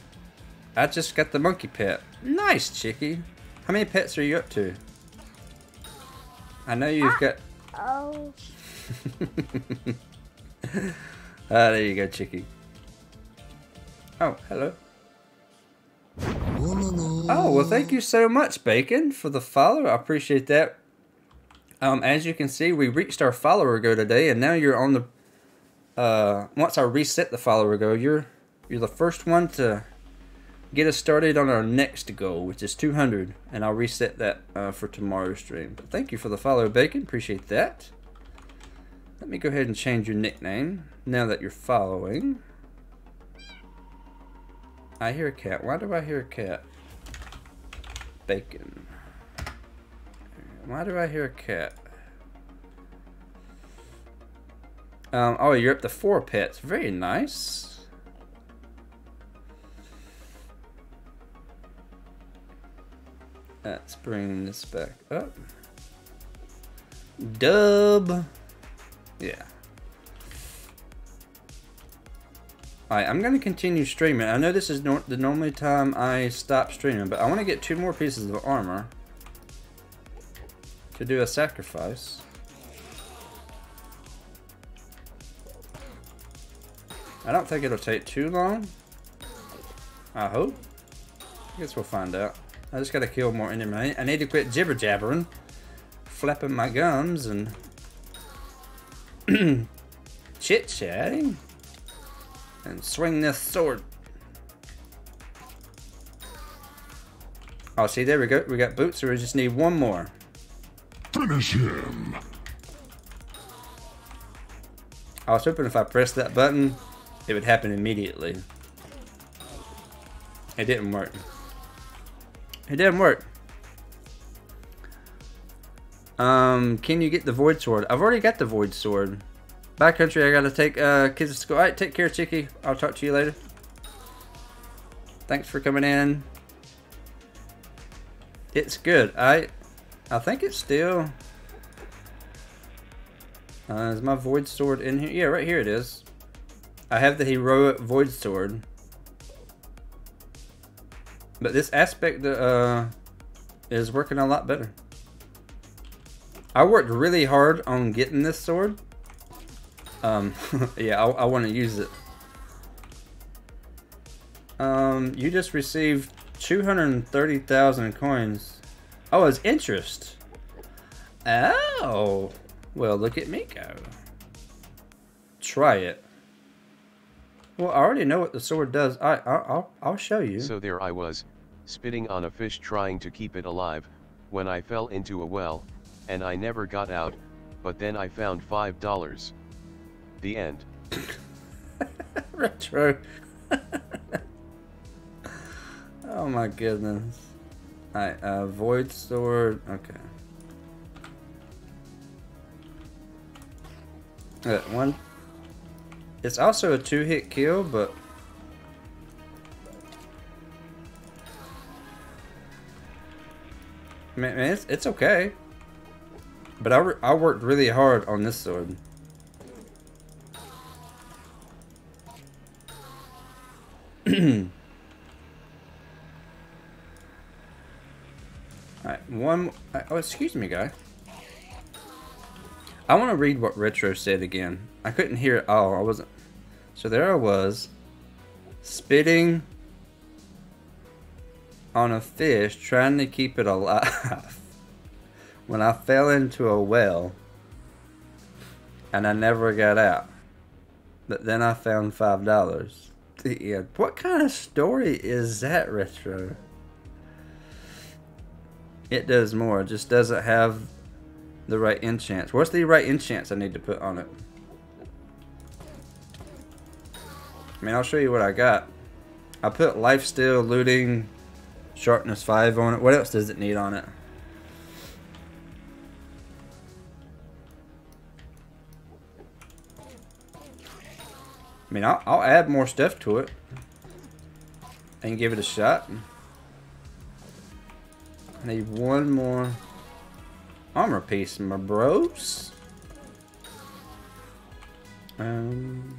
I just got the monkey pet. Nice, Chicky. How many pets are you up to? I know you've got... Oh. *laughs* ah, there you go, Chicky. Oh, hello. Oh, well, thank you so much, Bacon, for the follow. I appreciate that. Um, as you can see, we reached our follower goal today, and now you're on the... Uh, once I reset the follower goal, you're you're the first one to get us started on our next goal, which is 200, and I'll reset that uh, for tomorrow's stream. But thank you for the follow, Bacon. Appreciate that. Let me go ahead and change your nickname now that you're following. I hear a cat. Why do I hear a cat? Bacon. Why do I hear a cat? Um, oh, you're up to four pets. Very nice. Let's bring this back up. Dub. Yeah. Alright, I'm going to continue streaming. I know this is no the normally time I stop streaming, but I want to get two more pieces of armor to do a sacrifice. I don't think it'll take too long. I hope. I guess we'll find out. I just gotta kill more enemy. I need to quit jibber jabbering, flapping my gums, and *clears throat* chit chatting, and swing this sword. Oh, see, there we go. We got boots, so we just need one more. Finish him. I was hoping if I pressed that button, it would happen immediately. It didn't work. It didn't work. Um, can you get the Void Sword? I've already got the Void Sword. Backcountry, I gotta take uh, kids to school. Alright, take care, Chicky. I'll talk to you later. Thanks for coming in. It's good. I I think it's still... Uh, is my Void Sword in here? Yeah, right here it is. I have the Heroic Void Sword. But this aspect uh, is working a lot better. I worked really hard on getting this sword. Um, *laughs* yeah, I, I want to use it. Um, you just received 230,000 coins. Oh, it's interest. Oh. Well, look at me go. Try it. Well, I already know what the sword does. I, I I'll, I'll show you. So there I was, spitting on a fish trying to keep it alive, when I fell into a well, and I never got out, but then I found five dollars. The end. *laughs* Retro. *laughs* oh my goodness. Alright, uh, void sword. Okay. Uh, one. It's also a two hit kill, but. Man, man it's, it's okay. But I, I worked really hard on this sword. *clears throat* Alright, one... Uh, oh, excuse me, guy. I want to read what Retro said again. I couldn't hear it all. I wasn't... So there I was, spitting on a fish, trying to keep it alive, *laughs* when I fell into a well, and I never got out. But then I found five dollars. Yeah, what kind of story is that, Retro? It does more. It just doesn't have the right enchants. What's the right enchants I need to put on it? I mean, I'll show you what I got. I put lifesteal, looting, sharpness 5 on it. What else does it need on it? I mean, I'll, I'll add more stuff to it and give it a shot. I need one more armor piece, my bros. Um.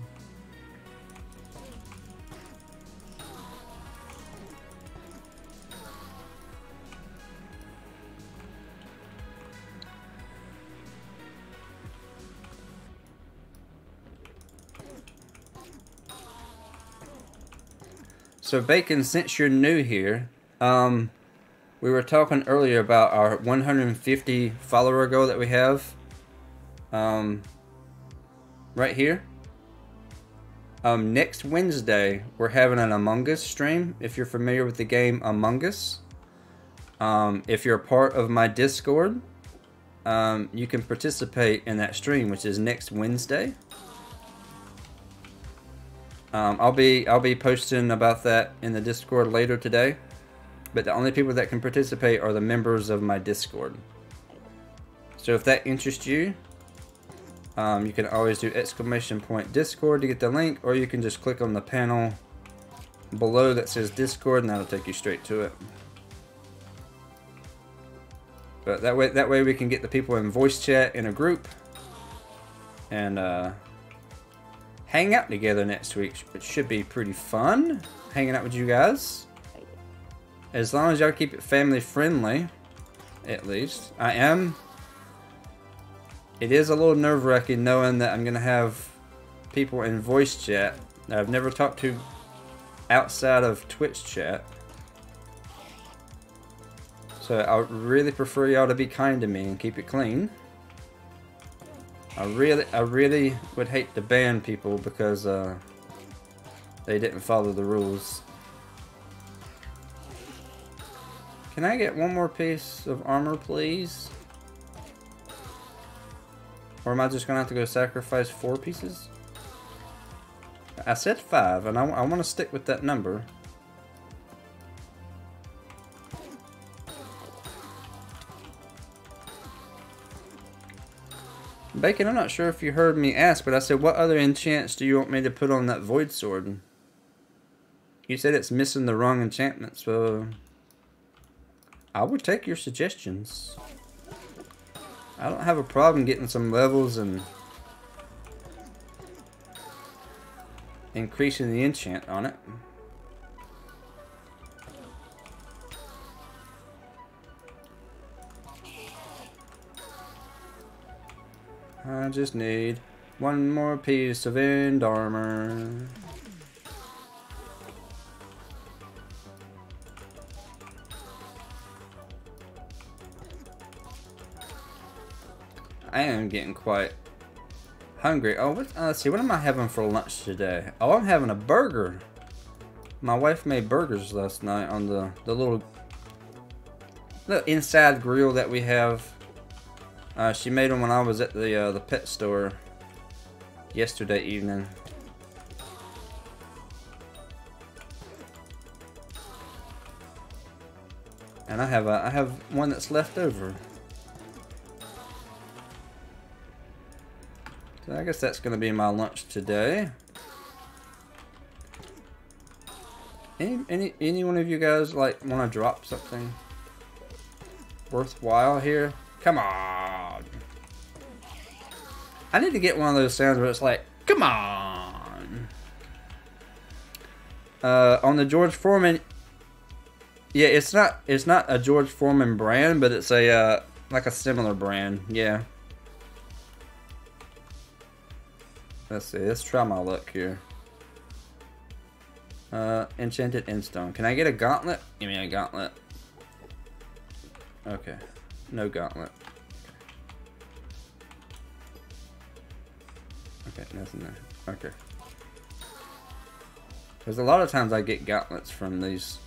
So Bacon, since you're new here, um, we were talking earlier about our 150 follower goal that we have, um, right here. Um, next Wednesday, we're having an Among Us stream. If you're familiar with the game Among Us, um, if you're a part of my Discord, um, you can participate in that stream, which is next Wednesday. Um, I'll be I'll be posting about that in the Discord later today. But the only people that can participate are the members of my Discord. So if that interests you, um, you can always do exclamation point Discord to get the link, or you can just click on the panel below that says Discord, and that'll take you straight to it. But that way, that way we can get the people in voice chat in a group, and uh, hang out together next week, which should be pretty fun. Hanging out with you guys. As long as y'all keep it family friendly, at least. I am. It is a little nerve wracking knowing that I'm going to have people in voice chat that I've never talked to outside of Twitch chat. So I really prefer y'all to be kind to me and keep it clean. I really, I really would hate to ban people because uh, they didn't follow the rules. Can I get one more piece of armor, please? Or am I just gonna have to go sacrifice four pieces? I said five, and I, I want to stick with that number. Bacon, I'm not sure if you heard me ask, but I said, what other enchants do you want me to put on that Void Sword? You said it's missing the wrong enchantment, so... I would take your suggestions. I don't have a problem getting some levels and... increasing the enchant on it. I just need one more piece of end armor. I am getting quite hungry. Oh, what, uh, let's see. What am I having for lunch today? Oh, I'm having a burger. My wife made burgers last night on the, the little, little inside grill that we have uh, she made them when I was at the uh, the pet store yesterday evening. And I have a I have one that's left over. So I guess that's gonna be my lunch today. Any any any one of you guys like want to drop something worthwhile here? Come on. I need to get one of those sounds where it's like, come on. Uh, on the George Foreman, yeah, it's not it's not a George Foreman brand, but it's a uh, like a similar brand. Yeah. Let's see. Let's try my luck here. Uh, enchanted End Stone. Can I get a gauntlet? Give me a gauntlet. Okay. No gauntlet. Okay, nothing there. Okay. Because a lot of times I get gauntlets from these.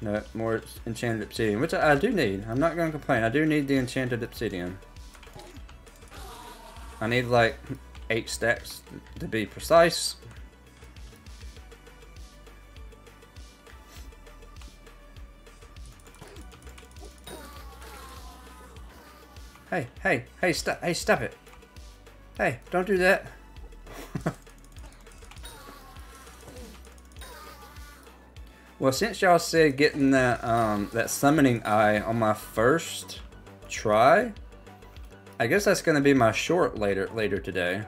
No, more enchanted obsidian, which I, I do need. I'm not going to complain. I do need the enchanted obsidian. I need like eight steps to be precise. Hey, hey, hey, stop, hey, stop it. Hey, don't do that. *laughs* well, since y'all said getting that, um, that summoning eye on my first try, I guess that's going to be my short later, later today.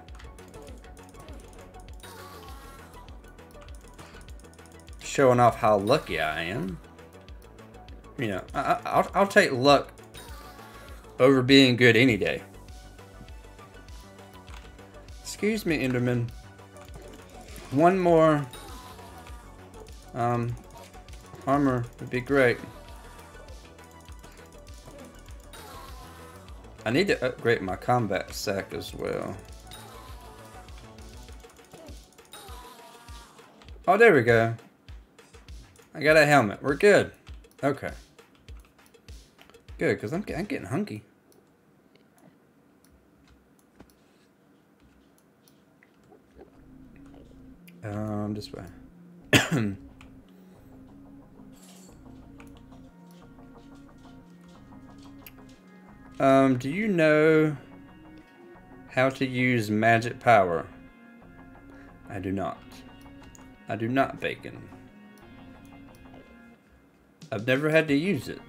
Showing off how lucky I am. You know, I, I'll, I'll take luck over being good any day. Excuse me, Enderman. One more um, armor would be great. I need to upgrade my combat sack as well. Oh, there we go. I got a helmet. We're good. Okay. Good, because I'm, I'm getting hunky. Um, this way. *clears throat* um, do you know how to use magic power? I do not. I do not, Bacon. I've never had to use it.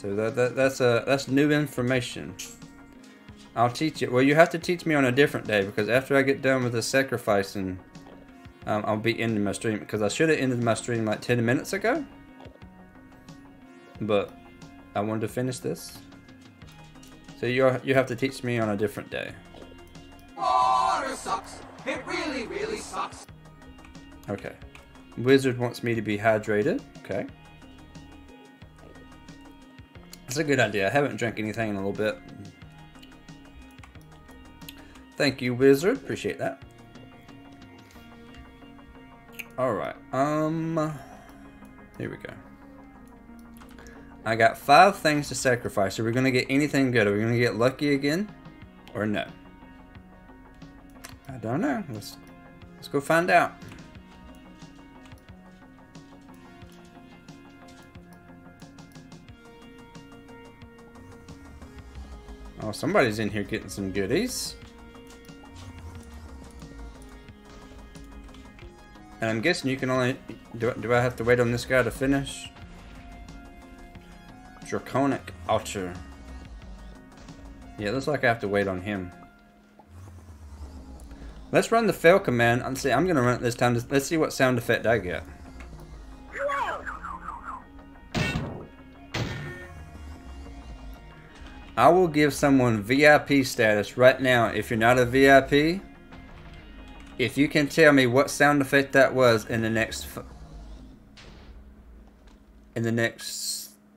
So that, that that's a that's new information. I'll teach it. Well, you have to teach me on a different day because after I get done with the sacrificing, um, I'll be ending my stream because I should have ended my stream like 10 minutes ago. But I wanted to finish this. So you you have to teach me on a different day. Water sucks. It really, really sucks. Okay. Wizard wants me to be hydrated. Okay. That's a good idea. I haven't drank anything in a little bit. Thank you, Wizard. Appreciate that. Alright. Um. Here we go. I got five things to sacrifice. Are we going to get anything good? Are we going to get lucky again? Or no? I don't know. Let's, let's go find out. Oh, somebody's in here getting some goodies. And I'm guessing you can only... Do, do I have to wait on this guy to finish? Draconic Archer. Yeah, looks like I have to wait on him. Let's run the fail command. I'm see. I'm gonna run it this time. Let's see what sound effect I get. I will give someone VIP status right now. If you're not a VIP, if you can tell me what sound effect that was in the next in the next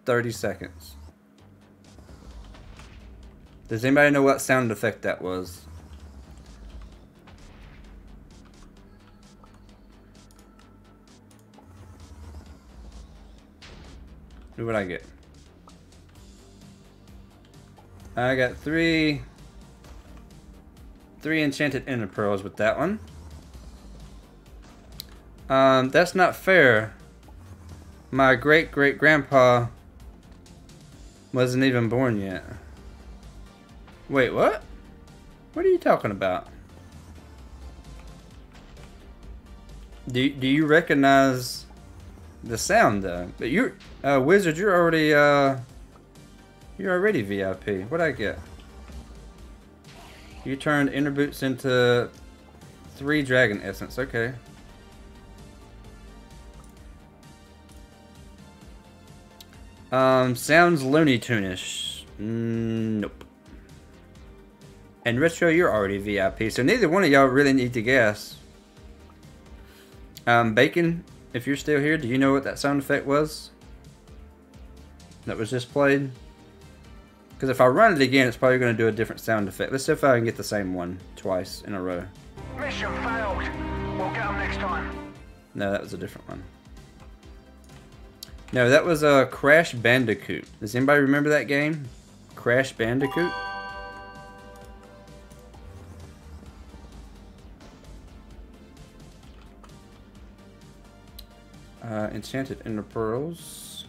30 seconds. Does anybody know what sound effect that was? What would I get? I got three three enchanted ender pearls with that one. Um, that's not fair. My great great grandpa wasn't even born yet. Wait, what? What are you talking about? Do, do you recognize the sound though? But you're uh, wizard. You're already uh, you're already VIP. What I get? You turned Ender boots into three dragon essence. Okay. Um, sounds Looney Tunish. Mm, nope. And Retro, you're already VIP, so neither one of y'all really need to guess. Um, Bacon, if you're still here, do you know what that sound effect was? That was just played? Because if I run it again, it's probably going to do a different sound effect. Let's see if I can get the same one twice in a row. Mission failed. We'll get them next time. No, that was a different one. No, that was a uh, Crash Bandicoot. Does anybody remember that game? Crash Bandicoot? Uh, enchanted Ender Pearls.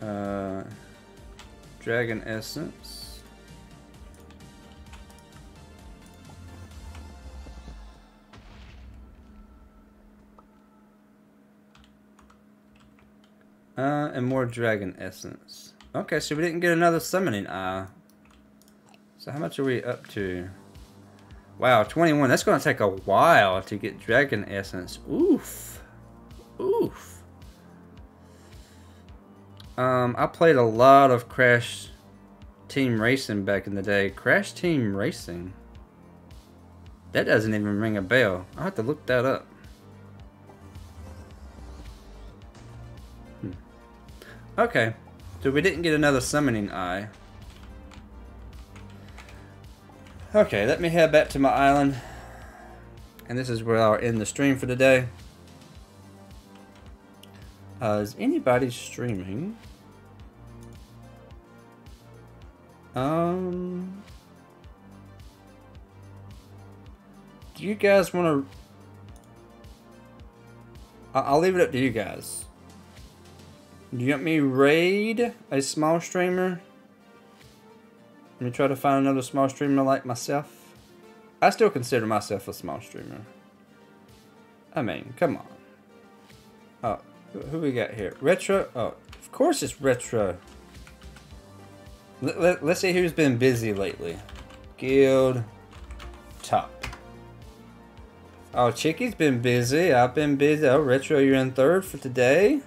Uh, Dragon Essence. Uh, and more Dragon Essence. Okay, so we didn't get another Summoning Eye. So how much are we up to? Wow, 21. That's going to take a while to get Dragon Essence. Oof. Oof. Um, I played a lot of Crash Team Racing back in the day. Crash Team Racing? That doesn't even ring a bell. i have to look that up. Okay. So we didn't get another Summoning Eye. Okay, let me head back to my island. And this is where I'll end the stream for today. Uh, is anybody streaming? Um... Do you guys want to... I'll leave it up to you guys. Do you want me raid a small streamer? Let me try to find another small streamer like myself. I still consider myself a small streamer. I mean, come on. Oh, who we got here? Retro? Oh, of course it's Retro. Let, let, let's see who's been busy lately. Guild. Top. Oh, Chicky's been busy. I've been busy. Oh, Retro, you're in third for today.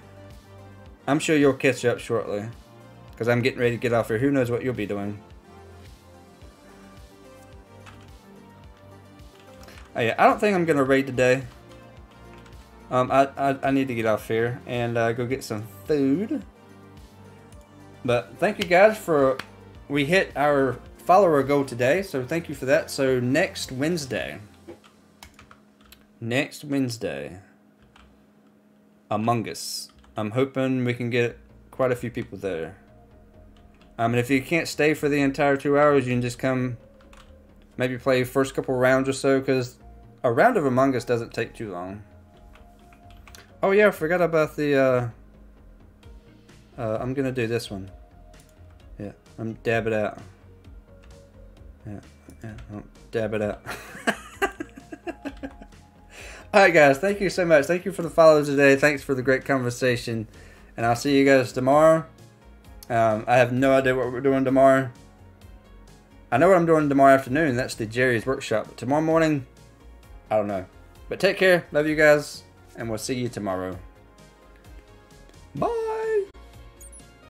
I'm sure you'll catch up shortly. Because I'm getting ready to get off here. Who knows what you'll be doing? Oh, yeah, I don't think I'm going to raid today. Um, I, I, I need to get off here and uh, go get some food. But thank you guys for... We hit our follower goal today, so thank you for that. So next Wednesday... Next Wednesday... Among Us. I'm hoping we can get quite a few people there. I mean, if you can't stay for the entire two hours, you can just come, maybe play first couple rounds or so, because a round of Among Us doesn't take too long. Oh yeah, I forgot about the, uh, uh, I'm gonna do this one. Yeah, I'm dab it out. Yeah, yeah, I'll dab it out. *laughs* Alright guys, thank you so much. Thank you for the follow today. Thanks for the great conversation. And I'll see you guys tomorrow. Um, I have no idea what we're doing tomorrow. I know what I'm doing tomorrow afternoon. That's the Jerry's workshop. But tomorrow morning, I don't know. But take care. Love you guys. And we'll see you tomorrow. Bye.